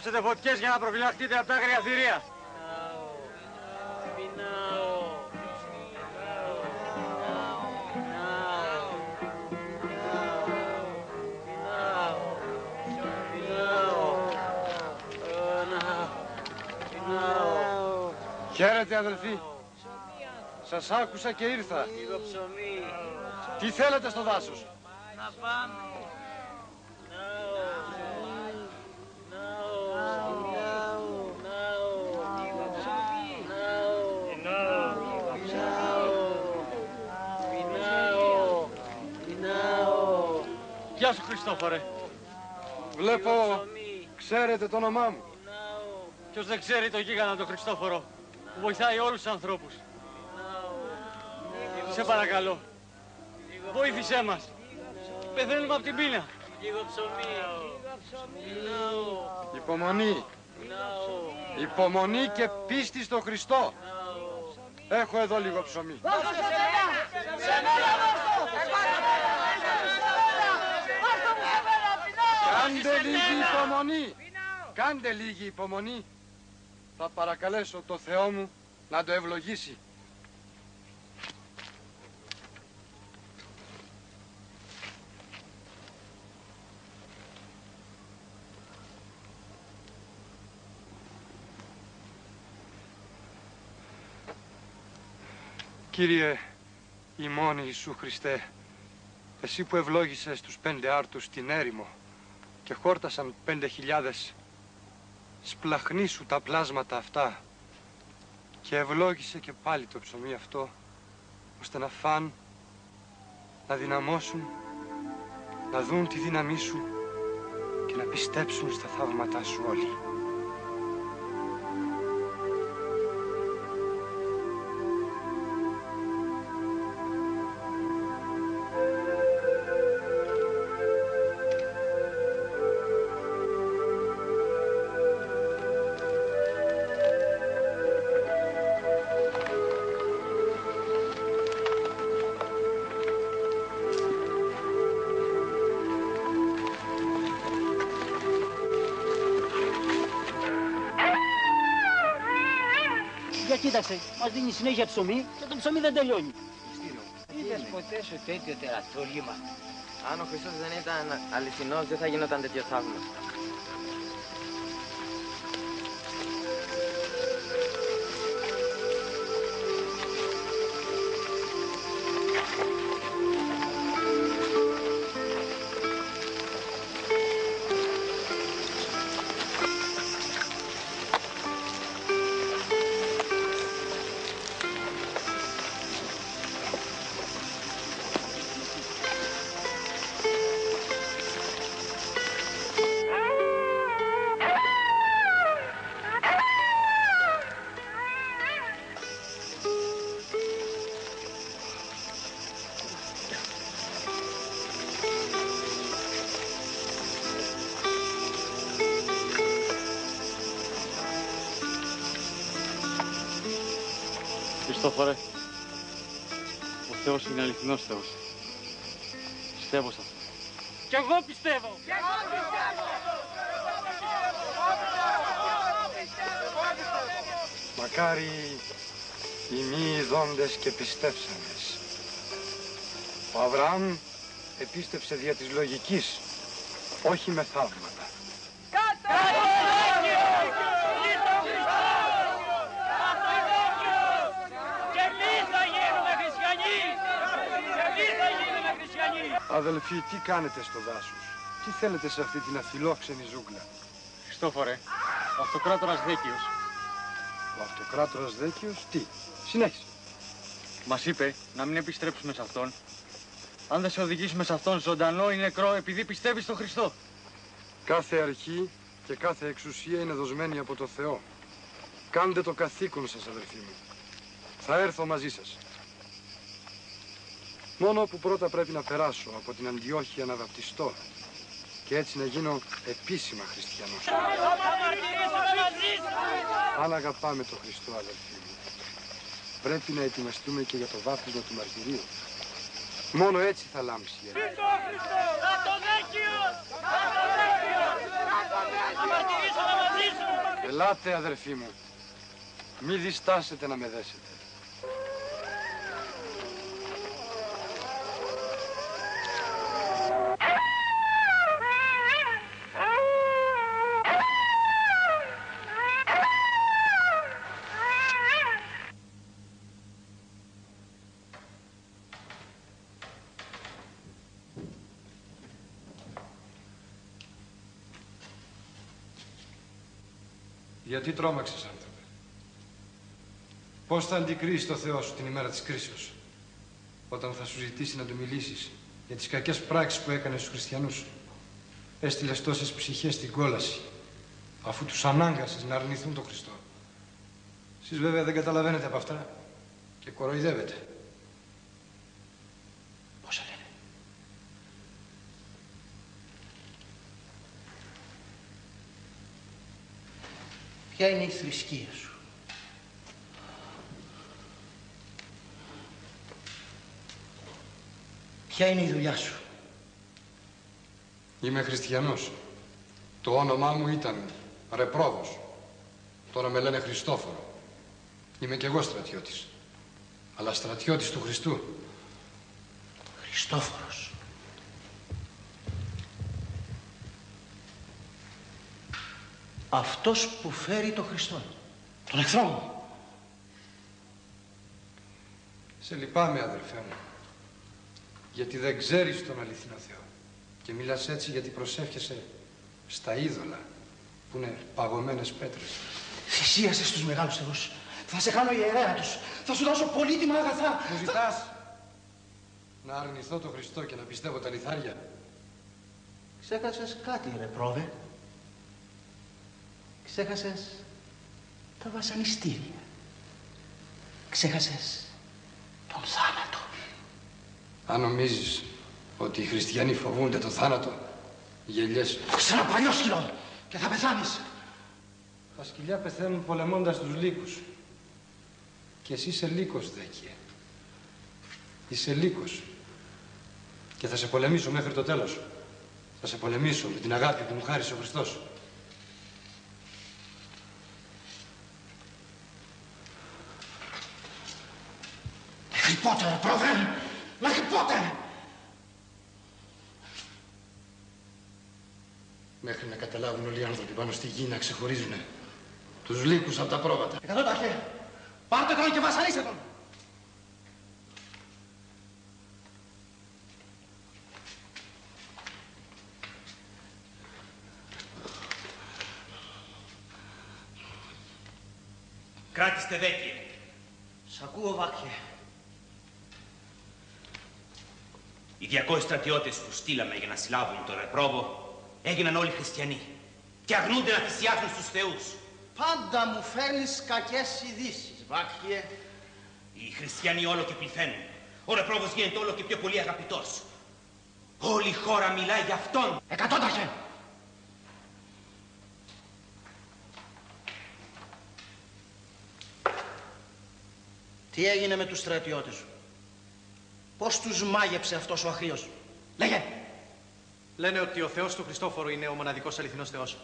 Να ανάψετε φωτιές για να προφυλαχτείτε από τα άγρια θηρία. Χαίρετε αδελφοί. Σας άκουσα και ήρθα. Λίγο ψωμί. Τι θέλετε στο δάσος; Να πάμε. Γεια σου Χριστόφορε. Βλέπω, ξέρετε το όνομά μου. Ποιος δεν ξέρει το γίγαντα τον Χριστόφορο που βοηθάει όλους τους ανθρώπους. Σε παρακαλώ. Βοήθησέ μας. Πεθαίνουμε από την πείνα. Λίγο ψωμί. Υπομονή. Υπομονή και πίστη στο Χριστό. Έχω εδώ λίγο ψωμί. Κάντε λίγη υπομονή. Κάντε λίγη υπομονή. Θα παρακαλέσω το Θεό μου να το ευλογήσει. Κύριε ημών Ιησού Χριστέ, εσύ που ευλόγησες τους πέντε άρτους στην έρημο και χόρτασαν πέντε χιλιάδες, σπλαχνίσου τα πλάσματα αυτά και ευλόγησε και πάλι το ψωμί αυτό, ώστε να φαν, να δυναμώσουν, να δουν τη δύναμή σου και να πιστέψουν στα θαύματά σου όλοι. Κοίταξε, μας δίνει συνέχεια ψωμί και το ψωμί δεν τελειώνει. Είδες ποτέ σου τέτοιο τερατώργημα. Αν ο Χριστός δεν ήταν αληθινός, δεν θα γινόταν τέτοιο θαύμα. Θεός είναι αληθινός Θεός. Πιστεύω σε αυτό. Κι εγώ πιστεύω. Μακάρι οι μη ειδώντες και πιστέψαντες. Ο Αβραάμ επίστεψε δια της λογικής, όχι με θαύματα. Και εμείς θα γίνουμε χριστιανοί. Και εμείς θα γίνουμε χριστιανοί. Αδελφοί, τι κάνετε στο δάσος; Τι θέλετε σε αυτή την αφιλόξενη ζούγκλα; Χριστόφορε, ο αυτοκράτορας Δέκιος Ο αυτοκράτορας Δέκιος, τι; Συνέχισε. μας είπε να μην επιστρέψουμε σε Αυτόν. Αν δεν σε οδηγήσουμε σε Αυτόν ζωντανό ή νεκρό επειδή πιστεύεις στον Χριστό. Κάθε αρχή και κάθε εξουσία είναι δοσμένη από το Θεό. Κάντε το καθήκον σας, αδελφοί μου. Θα έρθω μαζί σας. Μόνο που πρώτα πρέπει να περάσω από την Αντιόχεια να βαπτιστώ και έτσι να γίνω επίσημα χριστιανός. Θα μαρτυρήσω μαζί σου. Αν αγαπάμε τον Χριστό, αδελφοί μου, πρέπει να ετοιμαστούμε και για το βάπτισμα του μαρτυρίου. Μόνο έτσι θα λάμψει η ελπίδα. Χριστό, Χριστό. Να το δέκιο. Να το δέκιο. Θα μαρτυρήσω μαζί σου. Ελάτε, αδελφοί μου. Μη διστάσετε να με δέσετε. Γιατί τρόμαξες, άνθρωπε. Πώς θα αντικρίσεις το Θεό σου την ημέρα της κρίσεως, όταν θα σου ζητήσει να του μιλήσεις για τις κακές πράξεις που έκανε στους χριστιανούς. Έστειλες τόσες ψυχές στην κόλαση, αφού τους ανάγκασες να αρνηθούν τον Χριστό. Εσείς βέβαια δεν καταλαβαίνετε από αυτά και κοροϊδεύετε. Ποια είναι η θρησκεία σου. Ποια είναι η δουλειά σου. Είμαι χριστιανός. Το όνομά μου ήταν Ρεπρόδος. Τώρα με λένε Χριστόφορο. Είμαι κι εγώ στρατιώτης. Αλλά στρατιώτης του Χριστού. Χριστόφορος. Αυτός που φέρει τον Χριστό. Τον εχθρό μου. Σε λυπάμαι αδερφέ μου. Γιατί δεν ξέρεις τον αληθινό Θεό. Και μιλάς έτσι γιατί προσεύχεσαι στα είδωλα που είναι παγωμένες πέτρες. Θυσίασε στους μεγάλους θεούς. Θα σε κάνω ιερέα τους. Θα σου δώσω πολύτιμα αγαθά. Μου ζητάς να αρνηθώ τον Χριστό και να πιστεύω τα λιθάρια. Ξέχασες κάτι ρε πρόβε. Ξέχασες; Τα βασανιστήρια. Ξέχασες τον θάνατο. Αν νομίζεις ότι οι χριστιανοί φοβούνται το θάνατο, γελιέσαι. Σαν ένα παλιό σκυλό και θα πεθάνεις. Τα σκυλιά πεθαίνουν πολεμώντας τους λύκους. Και εσύ είσαι λύκος, Δέκυε. Είσαι λύκος. Και θα σε πολεμήσω μέχρι το τέλος. Θα σε πολεμήσω με την αγάπη που μου χάρισε ο Χριστός. Μέχρι πότε ρε πρόβε. Μέχρι πότε. Μέχρι να καταλάβουν όλοι οι άνθρωποι πάνω στη γη να ξεχωρίζουν τους λύκους από τα πρόβατα. Εκατόταχε. Πάρτε τον και βασανίστε τον. Κράτηστε δέκυε. Σ' ακούω βάκχε. Οι 200 στρατιώτες που στείλαμε για να συλλάβουν τον Ρεπρόβο έγιναν όλοι χριστιανοί και αγνούνται να θυσιάσουν στους θεούς. Πάντα μου φέρνεις κακές ειδήσεις, βάκχε. Οι χριστιανοί όλο και πληθαίνουν. Ο Ρεπρόβος γίνεται όλο και πιο πολύ αγαπητός. Όλη η χώρα μιλάει για αυτόν. Εκατόταχε. Τι έγινε με τους στρατιώτες; Σου. Πώς τους μάγεψε αυτός ο αχρίος; Λέγε. Λένε ότι ο Θεός του Χριστόφορου είναι ο μοναδικός αληθινός Θεός.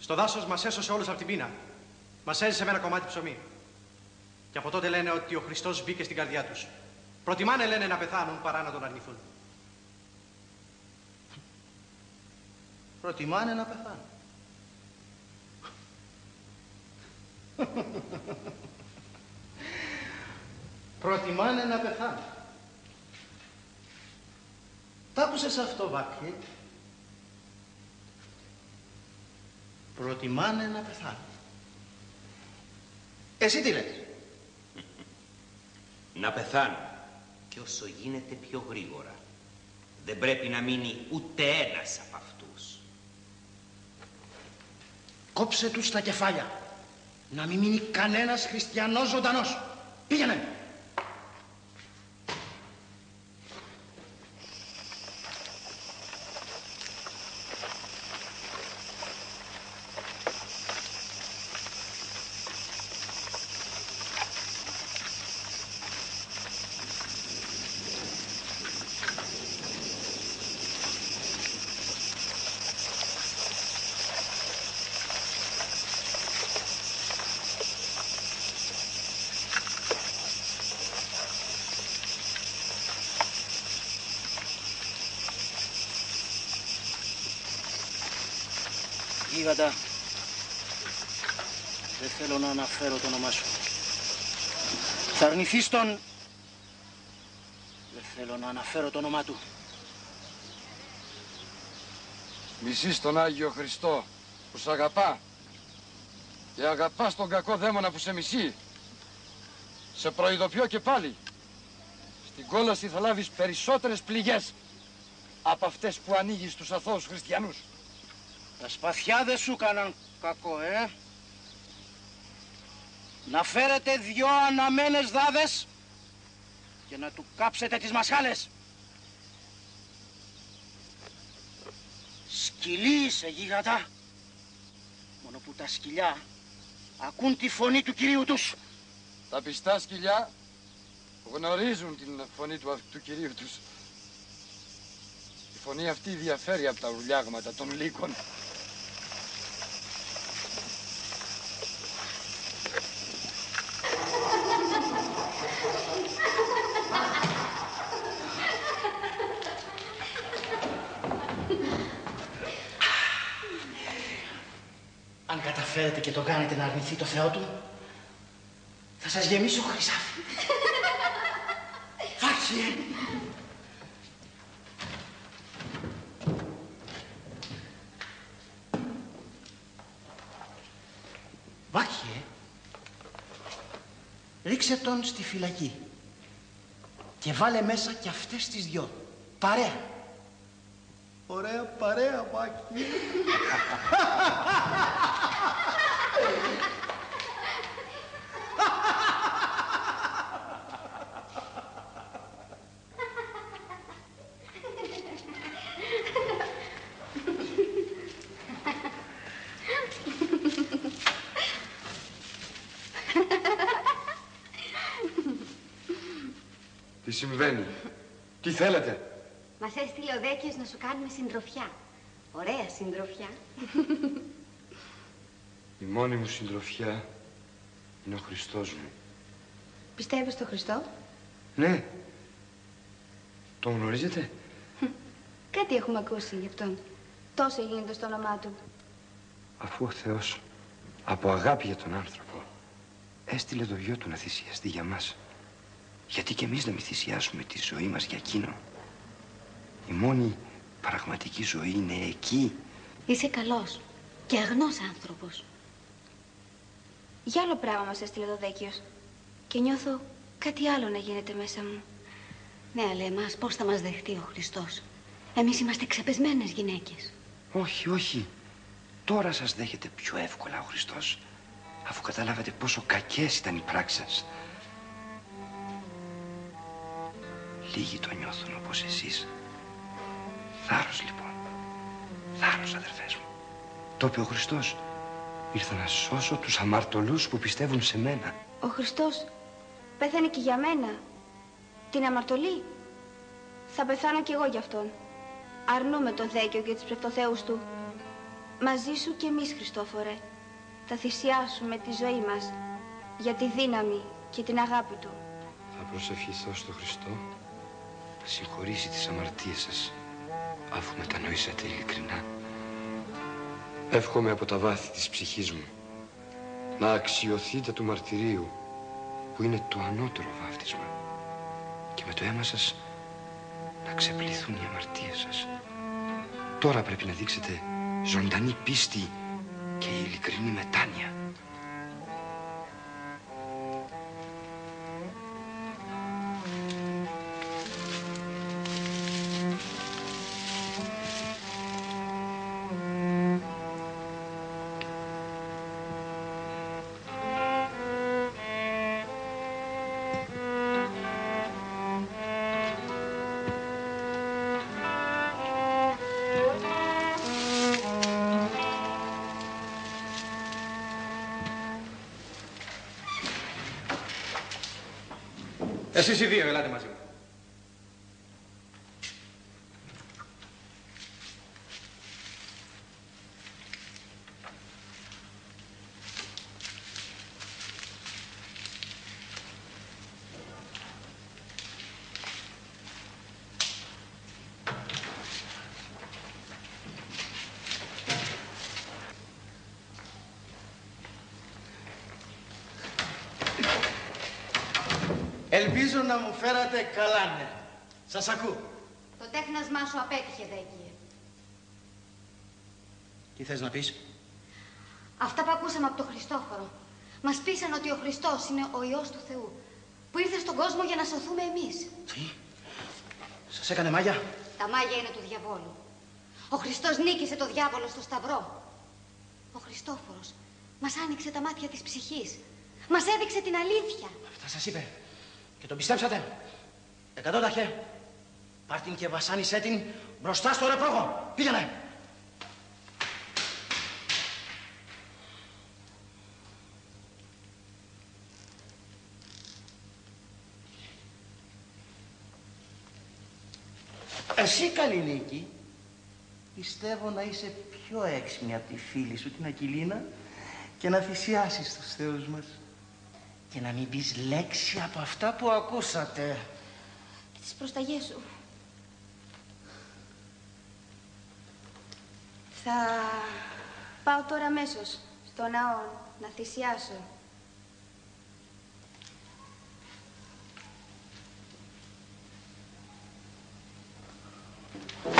Στο δάσος μας έσωσε όλους από την πείνα. Μας έζησε με ένα κομμάτι ψωμί. Και από τότε λένε ότι ο Χριστός μπήκε στην καρδιά τους. Προτιμάνε λένε να πεθάνουν παρά να τον αρνηθούν. Προτιμάνε να πεθάνουν. (laughs) Προτιμάνε να πεθάνουν. Τ' άκουσες αυτό, Βάκη. Προτιμάνε να πεθάνουν. Εσύ τι λες; Να πεθάνουν. Και όσο γίνεται πιο γρήγορα. Δεν πρέπει να μείνει ούτε ένας από αυτούς. Κόψε τους τα κεφάλια. Να μην μείνει κανένας χριστιανός ζωντανός. Πήγαινε. Γίγαντα, δεν θέλω να αναφέρω το όνομά σου. Θα αρνηθείς τον... Δεν θέλω να αναφέρω το όνομά του. Μισείς τον Άγιο Χριστό που σ' αγαπά και αγαπάς τον κακό δαίμονα που σε μισεί. Σε προειδοποιώ και πάλι. Στην κόλαση θα λάβεις περισσότερες πληγές από αυτές που ανοίγεις στους αθώους χριστιανούς. Τα σπαθιά δεν σου έκαναν κακό, ε. Να φέρετε δυο αναμένες δάδες και να του κάψετε τις μασχάλες. Σκυλί είσαι γίγαντα. Μόνο που τα σκυλιά ακούν τη φωνή του κυρίου τους. Τα πιστά σκυλιά γνωρίζουν την φωνή του, του κυρίου τους. Η φωνή αυτή διαφέρει από τα ουρλιάγματα των λύκων. Αν καταφέρετε και το κάνετε να αρνηθεί το Θεό του, θα σας γεμίσω χρυσάφι. (laughs) Φάξιε! Βάχιε, ρίξε τον στη φυλακή και βάλε μέσα και αυτές τις δυο. Παρέα. Ωραία παρέα, Βάχιε. (laughs) Τι συμβαίνει; Τι θέλετε; Μας έστειλε ο Δέκιος να σου κάνουμε συντροφιά. Ωραία συντροφιά. Η μόνη μου συντροφιά είναι ο Χριστός μου. Πιστεύεις στο Χριστό; Ναι. Τον γνωρίζετε; Κάτι έχουμε ακούσει γι' αυτόν. Τόσο γίνεται στο όνομά του. Αφού ο Θεός από αγάπη για τον άνθρωπο έστειλε το γιο του να θυσιαστεί για μας. Γιατί και εμείς να μην θυσιάσουμε τη ζωή μας για εκείνο. Η μόνη πραγματική ζωή είναι εκεί. Είσαι καλός και αγνός άνθρωπος. Για άλλο πράγμα μας έστειλε το Δέκιος. Και νιώθω κάτι άλλο να γίνεται μέσα μου. Ναι, αλλά εμάς πώς θα μας δεχτεί ο Χριστός; Εμείς είμαστε ξεπεσμένες γυναίκες. Όχι, όχι. Τώρα σας δέχεται πιο εύκολα ο Χριστός. Αφού καταλάβατε πόσο κακές ήταν οι πράξεις σας. Λίγοι το νιώθουν όπως εσείς. Θάρρος λοιπόν. Θάρρος αδερφές μου. Το είπε ο Χριστός. Ήρθα να σώσω τους αμαρτωλούς που πιστεύουν σε μένα. Ο Χριστός πέθανε και για μένα. Την αμαρτωλή. Θα πεθάνω κι εγώ γι' αυτόν. Αρνούμε το δέκιο και τις ψευτοθέους του. Μαζί σου κι εμείς, Χριστόφορε. Θα θυσιάσουμε τη ζωή μας για τη δύναμη και την αγάπη του. Θα προσευχηθώ στο Χριστό να συγχωρήσει τις αμαρτίες σας αφού μετανοήσατε ειλικρινά. Εύχομαι από τα βάθη της ψυχής μου να αξιωθείτε του μαρτυρίου που είναι το ανώτερο βάφτισμα και με το αίμα σας να ξεπληθούν οι αμαρτίες σας. Τώρα πρέπει να δείξετε ζωντανή πίστη και ειλικρινή μετάνοια. Εσείς οι Ελπίζω να μου φέρατε καλά, ναι. Σας ακούω. Το τέχνασμά σου απέτυχε, Δέκιε. Τι θες να πεις; Αυτά που ακούσαμε από τον Χριστόφορο. Μας πείσαν ότι ο Χριστός είναι ο Υιός του Θεού. Που που ήρθε στον κόσμο για να σωθούμε εμείς. Τι, σας έκανε μάγια; Τα μάγια είναι του διαβόλου. Ο Χριστός νίκησε το διάβολο στο σταυρό. Ο Χριστόφορος μας άνοιξε τα μάτια της ψυχής. Μας έδειξε την αλήθεια. Αυτά σας είπε. Και τον πιστέψατε. Εκατό ταχέ. Πάρ' την και βασάνισέ την μπροστά στο ρεπρόγο. Πήγαινε. Εσύ Καλλινίκη, πιστεύω να είσαι πιο έξυπνη από τη φίλη σου την Ακυλίνα και να θυσιάσεις τους θεούς μας και να μην πεις λέξη από αυτά που ακούσατε. Τις προσταγές σου. Θα πάω τώρα αμέσως στο ναό να θυσιάσω. Άνθρωπε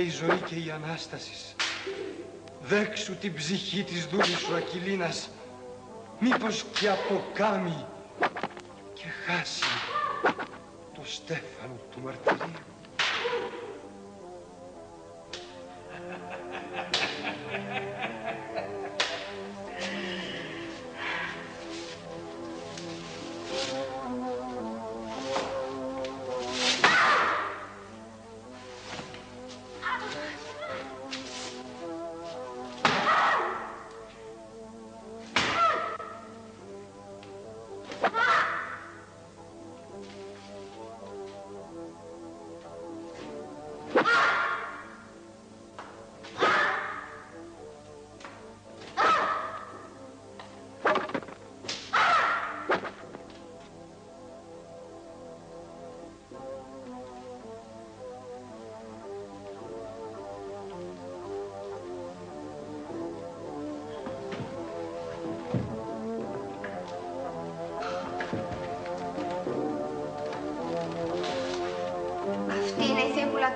είσαι η ζωή και η Ανάστασης, δέξου την ψυχή της δούλης σου Ακυλίνας, μήπως και αποκάμει και χάσει το στέφανο του μαρτυρίου.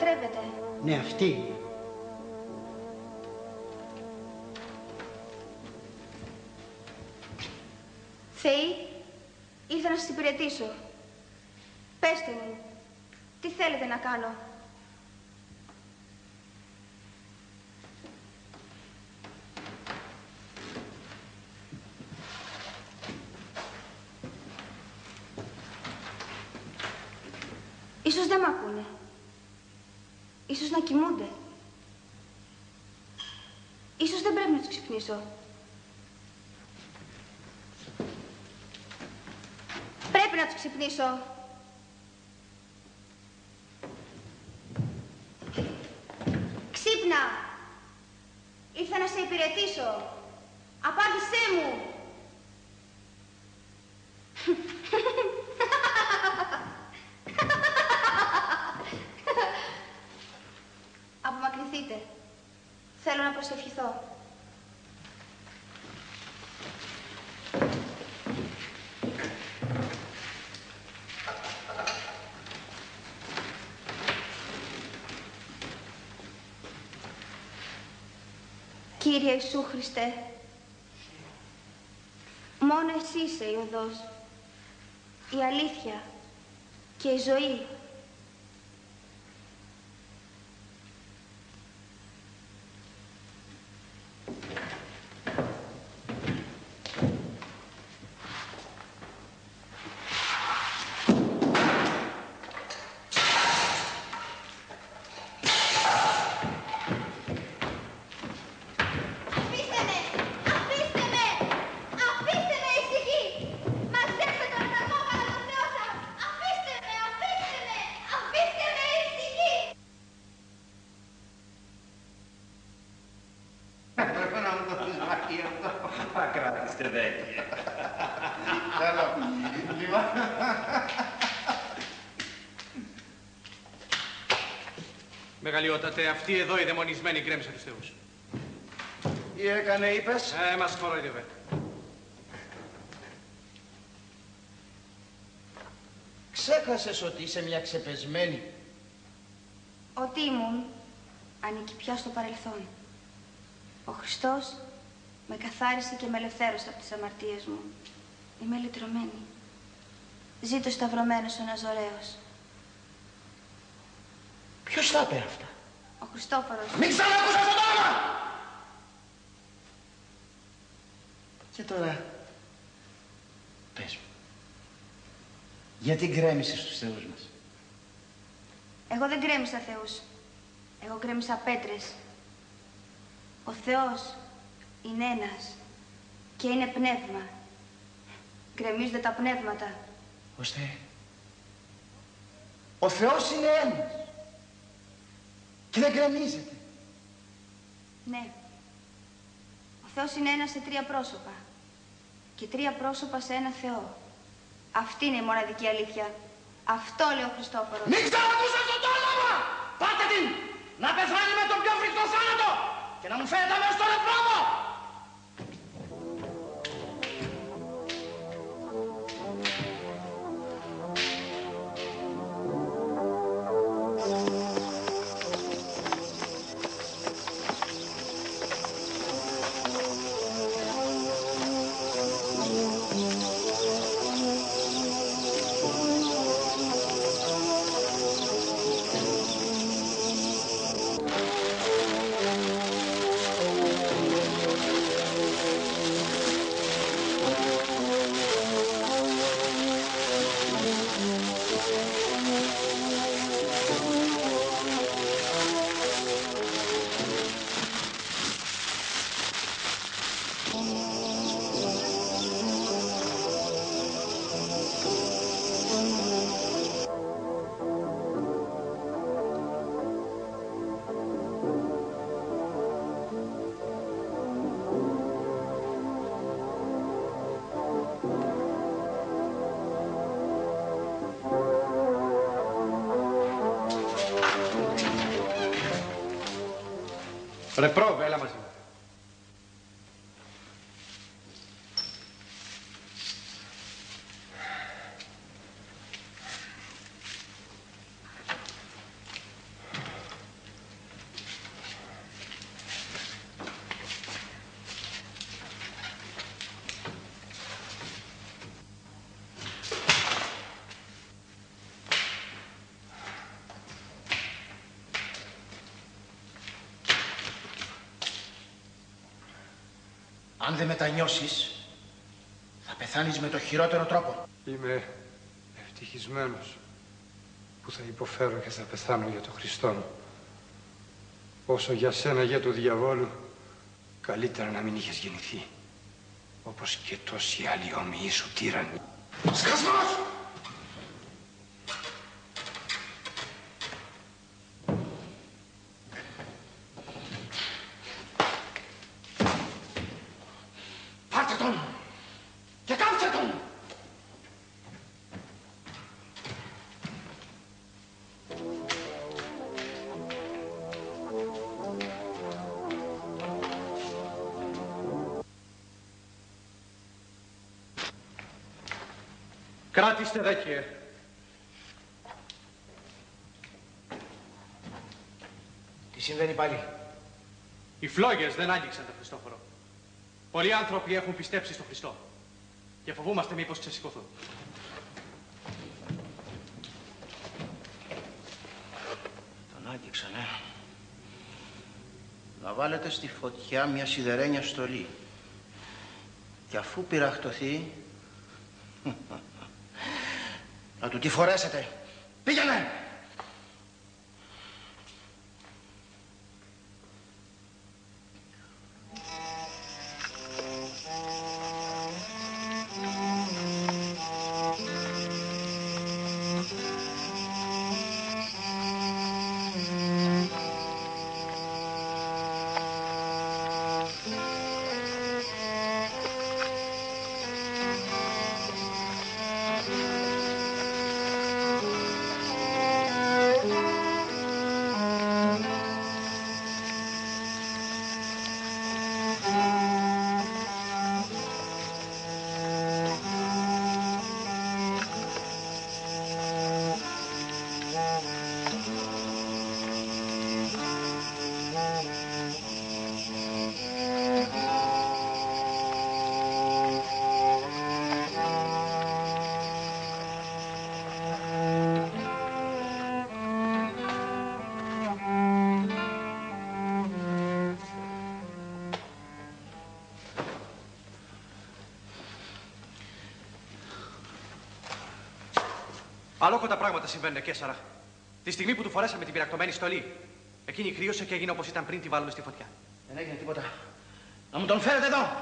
Λατρεύετε. Ναι, αυτή. Πρέπει να τους ξυπνήσω. Ξύπνα! Ήρθα να σε υπηρετήσω. Απάντησέ μου. Απομακρυνθείτε. Θέλω να προσευχηθώ. Κύριε Ιησού Χριστέ, μόνο εσύ είσαι η οδός, η αλήθεια και η ζωή. Αφήστε με! Αφήστε με! Αφήστε με ησυχή! Μαζέψτε τον ενεργό παρά τον Θεό σας! Αφήστε με! Αφήστε με! Ακράτηστε δέκυε. Καλό. Λοιπόν, Μεγαλειότατε, αυτή εδώ η δαιμονισμένη γκρέμισε τους θεούς. Τι έκανε, είπες; Ε, μας κορόιδευε. Ξέχασες ότι είσαι μια ξεπεσμένη. Ό,τι ήμουν ανήκει πια στο παρελθόν. Ο Χριστός με καθάρισε και με ελευθέρωσε από τις αμαρτίες μου. Είμαι λυτρωμένη. Ζήτω σταυρωμένος ο Ναζωραίος. Ποιος τα είπε αυτά; Ο Χριστόφορος. Μην ξανακούσα αυτό το όνομα! Και τώρα, πες μου, γιατί γκρέμισες τους θεούς μας; Εγώ δεν γκρέμισα θεούς. Εγώ γκρέμισα πέτρες. Ο Θεός είναι ένας και είναι πνεύμα. Γκρεμίζονται τα πνεύματα. Ώστε ο Θεός είναι ένας και δεν γκρεμίζεται. Ναι. Ο Θεός είναι ένας σε τρία πρόσωπα. Και τρία πρόσωπα σε ένα Θεό. Αυτή είναι η μοναδική αλήθεια. Αυτό λέει ο Χριστόφορος. Μην ξανακούσα αυτό το όνομα! Πάτε την! Να πεθάνει με τον πιο φρικτό θάνατο! Και να μου φέρετε αμέσως στο νεκρό μου! Ρε πρόβε, έλα Αν δεν μετανιώσεις, θα πεθάνεις με το χειρότερο τρόπο. Είμαι ευτυχισμένος που θα υποφέρω και θα πεθάνω για τον Χριστό μου. Όσο για σένα, για του διαβόλου, καλύτερα να μην είχες γεννηθεί. Όπως και τόσοι άλλοι όμοιοι σου τύρανοι. Σκασμός! Κράτηστε δέκυε. Τι συμβαίνει πάλι; Οι φλόγες δεν άγγιξαν τον Χριστόφορο. Πολλοί άνθρωποι έχουν πιστέψει στον Χριστό. Και φοβούμαστε μήπως ξεσηκωθούν. Τον άγγιξαν, ε. Να βάλετε στη φωτιά μια σιδερένια στολή. Και αφού πειραχτωθεί, να του τη φορέσετε. Πήγαινε! Αλόκο τα πράγματα συμβαίνουν, Κέσσαρα. Τη στιγμή που του φορέσαμε την πυρακτωμένη στολή, εκείνη κρύωσε και έγινε όπως ήταν πριν τη βάλουμε στη φωτιά. Δεν έγινε τίποτα. Να μου τον φέρετε εδώ.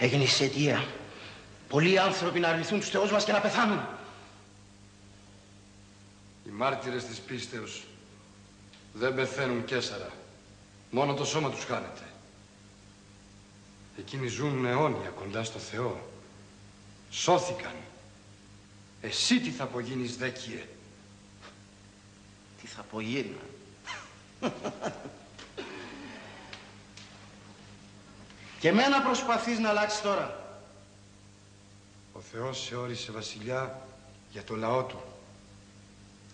Έγινε η αιτία. Πολλοί άνθρωποι να αρνηθούν τους θεούς μας και να πεθάνουν. Οι μάρτυρες της πίστεως δεν πεθαίνουν Κέσσαρα. Μόνο το σώμα τους χάνεται. Εκείνοι ζουν αιώνια κοντά στο Θεό. Σώθηκαν. Εσύ τι θα απογίνεις δέκυε. Τι θα απογείνα. Και εμένα προσπαθείς να αλλάξεις τώρα. Ο Θεός σε όρισε βασιλιά για το λαό του.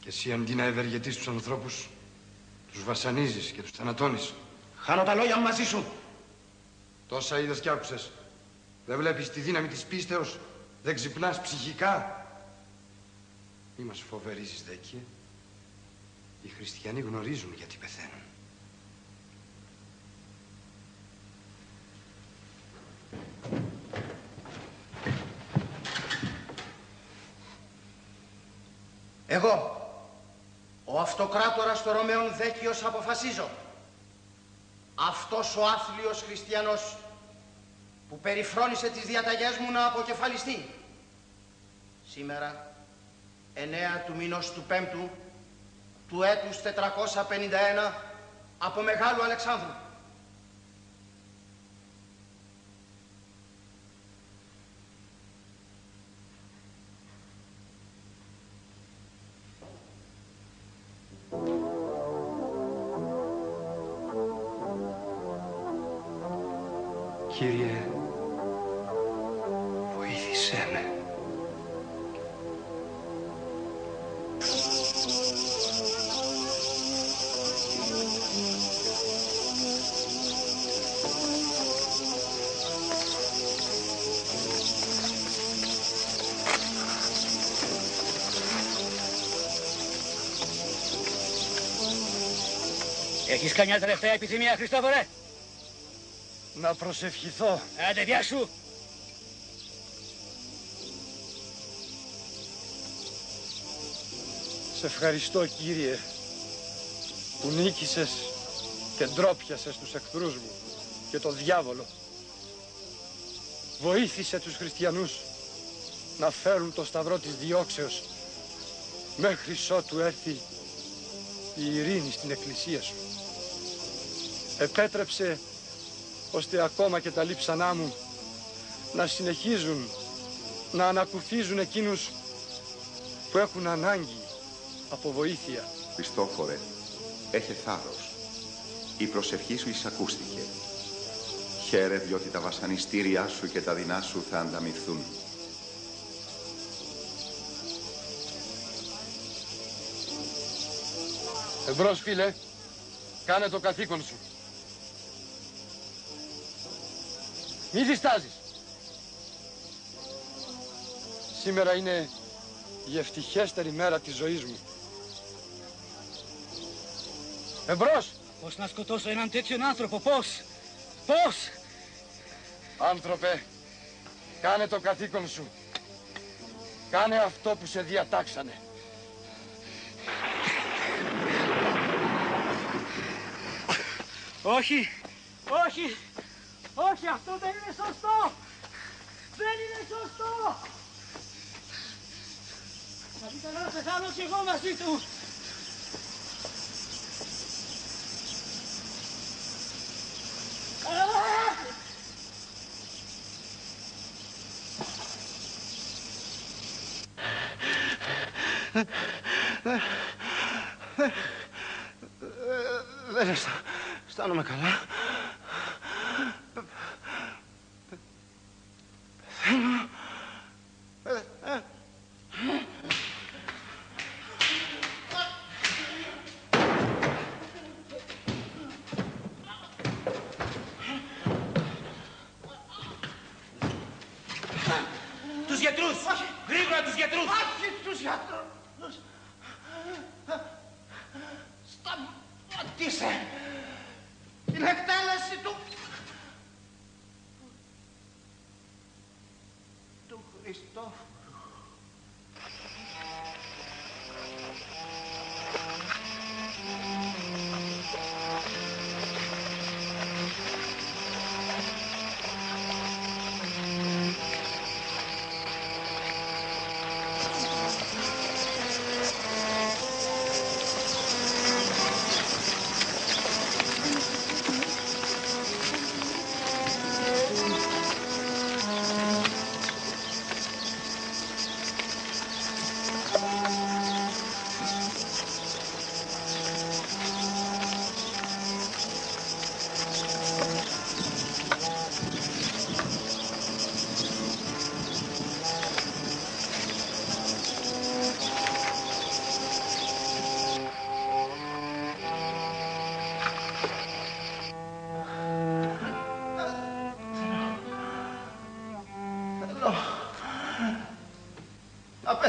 Και εσύ αντί να ευεργετείς τους ανθρώπους, τους βασανίζεις και τους θανατώνεις. Χάνω τα λόγια μου μαζί σου. Τόσα είδες και άκουσες. Δεν βλέπεις τη δύναμη της πίστεως. Δεν ξυπνάς ψυχικά. Μη μας φοβερίζεις, Δέκυε. Οι χριστιανοί γνωρίζουν γιατί πεθαίνουν. Εγώ, ο αυτοκράτορας των Ρωμαίων Δέκιος αποφασίζω. Αυτός ο άθλιος χριστιανός που περιφρόνησε τις διαταγές μου να αποκεφαλιστεί. Σήμερα 9 του μήνος του Πέμπτου του έτους 451 από Μεγάλου Αλεξάνδρου Έχεις καμιά τελευταία επιθυμία, Χριστόφορε; Να προσευχηθώ. Άντε, γεια σου. Σε ευχαριστώ, Κύριε, που νίκησες και ντρόπιασες τους εχθρούς μου και τον διάβολο. Βοήθησε τους χριστιανούς να φέρουν το σταυρό της διώξεως μέχρι ότου έρθει η ειρήνη στην εκκλησία σου. Επέτρεψε ώστε ακόμα και τα λείψανά μου να συνεχίζουν να ανακουφίζουν εκείνους που έχουν ανάγκη από βοήθεια. Χριστόφορε, έχε θάρρος. Η προσευχή σου εισακούστηκε. Χαίρε διότι τα βασανιστήριά σου και τα δεινά σου θα ανταμυφθούν. Εμπρός, φίλε. Κάνε το καθήκον σου. Μη διστάζεις. Σήμερα είναι η ευτυχέστερη μέρα της ζωής μου. Εμπρός! Πώς να σκοτώσω έναν τέτοιον άνθρωπο, πώς, πώς. Άνθρωπε, Κάνε το καθήκον σου. Κάνε αυτό που σε διατάξανε. Όχι, όχι, όχι, αυτό δεν είναι σωστό. Δεν είναι σωστό. Καλύτερα να πεθάνω κι εγώ μαζί του. Α! Δεν αισθα- αισθάνομαι καλά.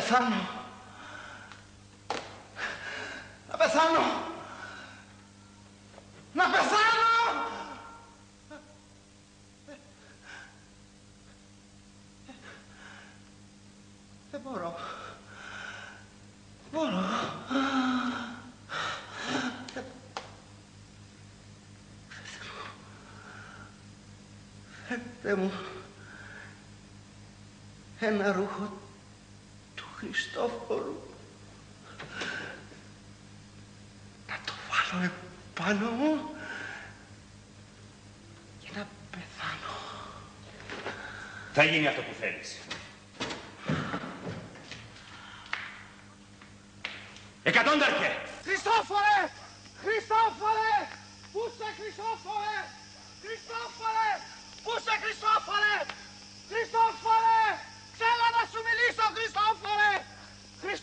Πεθάνω. Να πεθάνω. Να πεθάνω. Δεν μπορώ. Μπορώ. Φέρτε μου ένα ρούχο του Χριστόφορου να το βάλω επάνω μου και να πεθάνω. Θα γίνει αυτό που θέλεις. Εκατόνταρχε! Χριστόφορε! Χριστόφορε! Πού σε Χριστόφορε! Χριστόφορε! Πού σε Χριστόφορε! Χριστόφορε! Θέλω να σου μιλήσω, Χριστόφορε!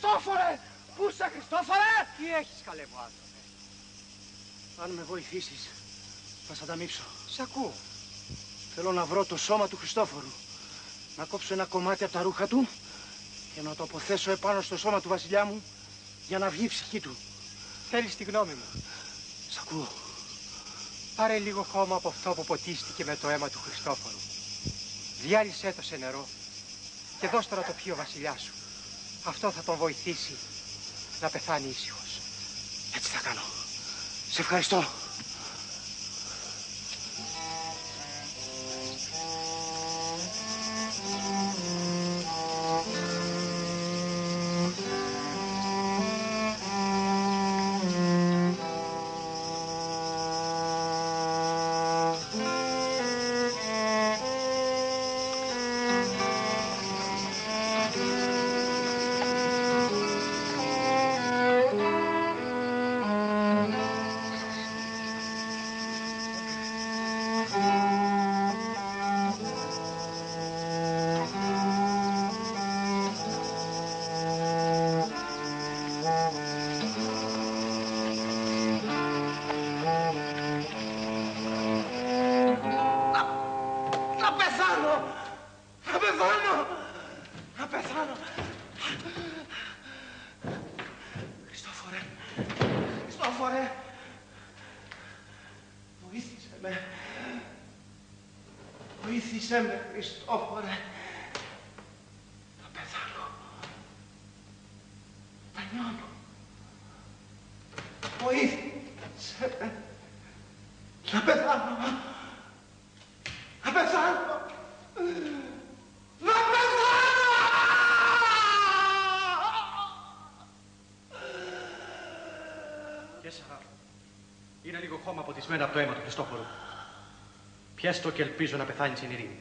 Χριστόφορε! Πού σε Χριστόφορε! Τι έχεις καλέ μου άνθρωπε; Αν με βοηθήσεις, θα σ' ανταμείψω. Σ' ακούω. Θέλω να βρω το σώμα του Χριστόφορου. Να κόψω ένα κομμάτι από τα ρούχα του και να το αποθέσω επάνω στο σώμα του βασιλιά μου για να βγει η ψυχή του. Θέλεις τη γνώμη μου; Σ' ακούω. Πάρε λίγο χώμα από αυτό που ποτίστηκε με το αίμα του Χριστόφορου. Διάλυσέ το σε νερό και δώσ' το να το πιει ο βασιλιάς σου. Αυτό θα τον βοηθήσει να πεθάνει ήσυχος. Έτσι θα κάνω. Σε ευχαριστώ. Κέσσαρα, είναι λίγο χώμα ποτισμένο από το αίμα του Χριστόφορου. Πιες το και ελπίζω να πεθάνεις εν ειρήνη.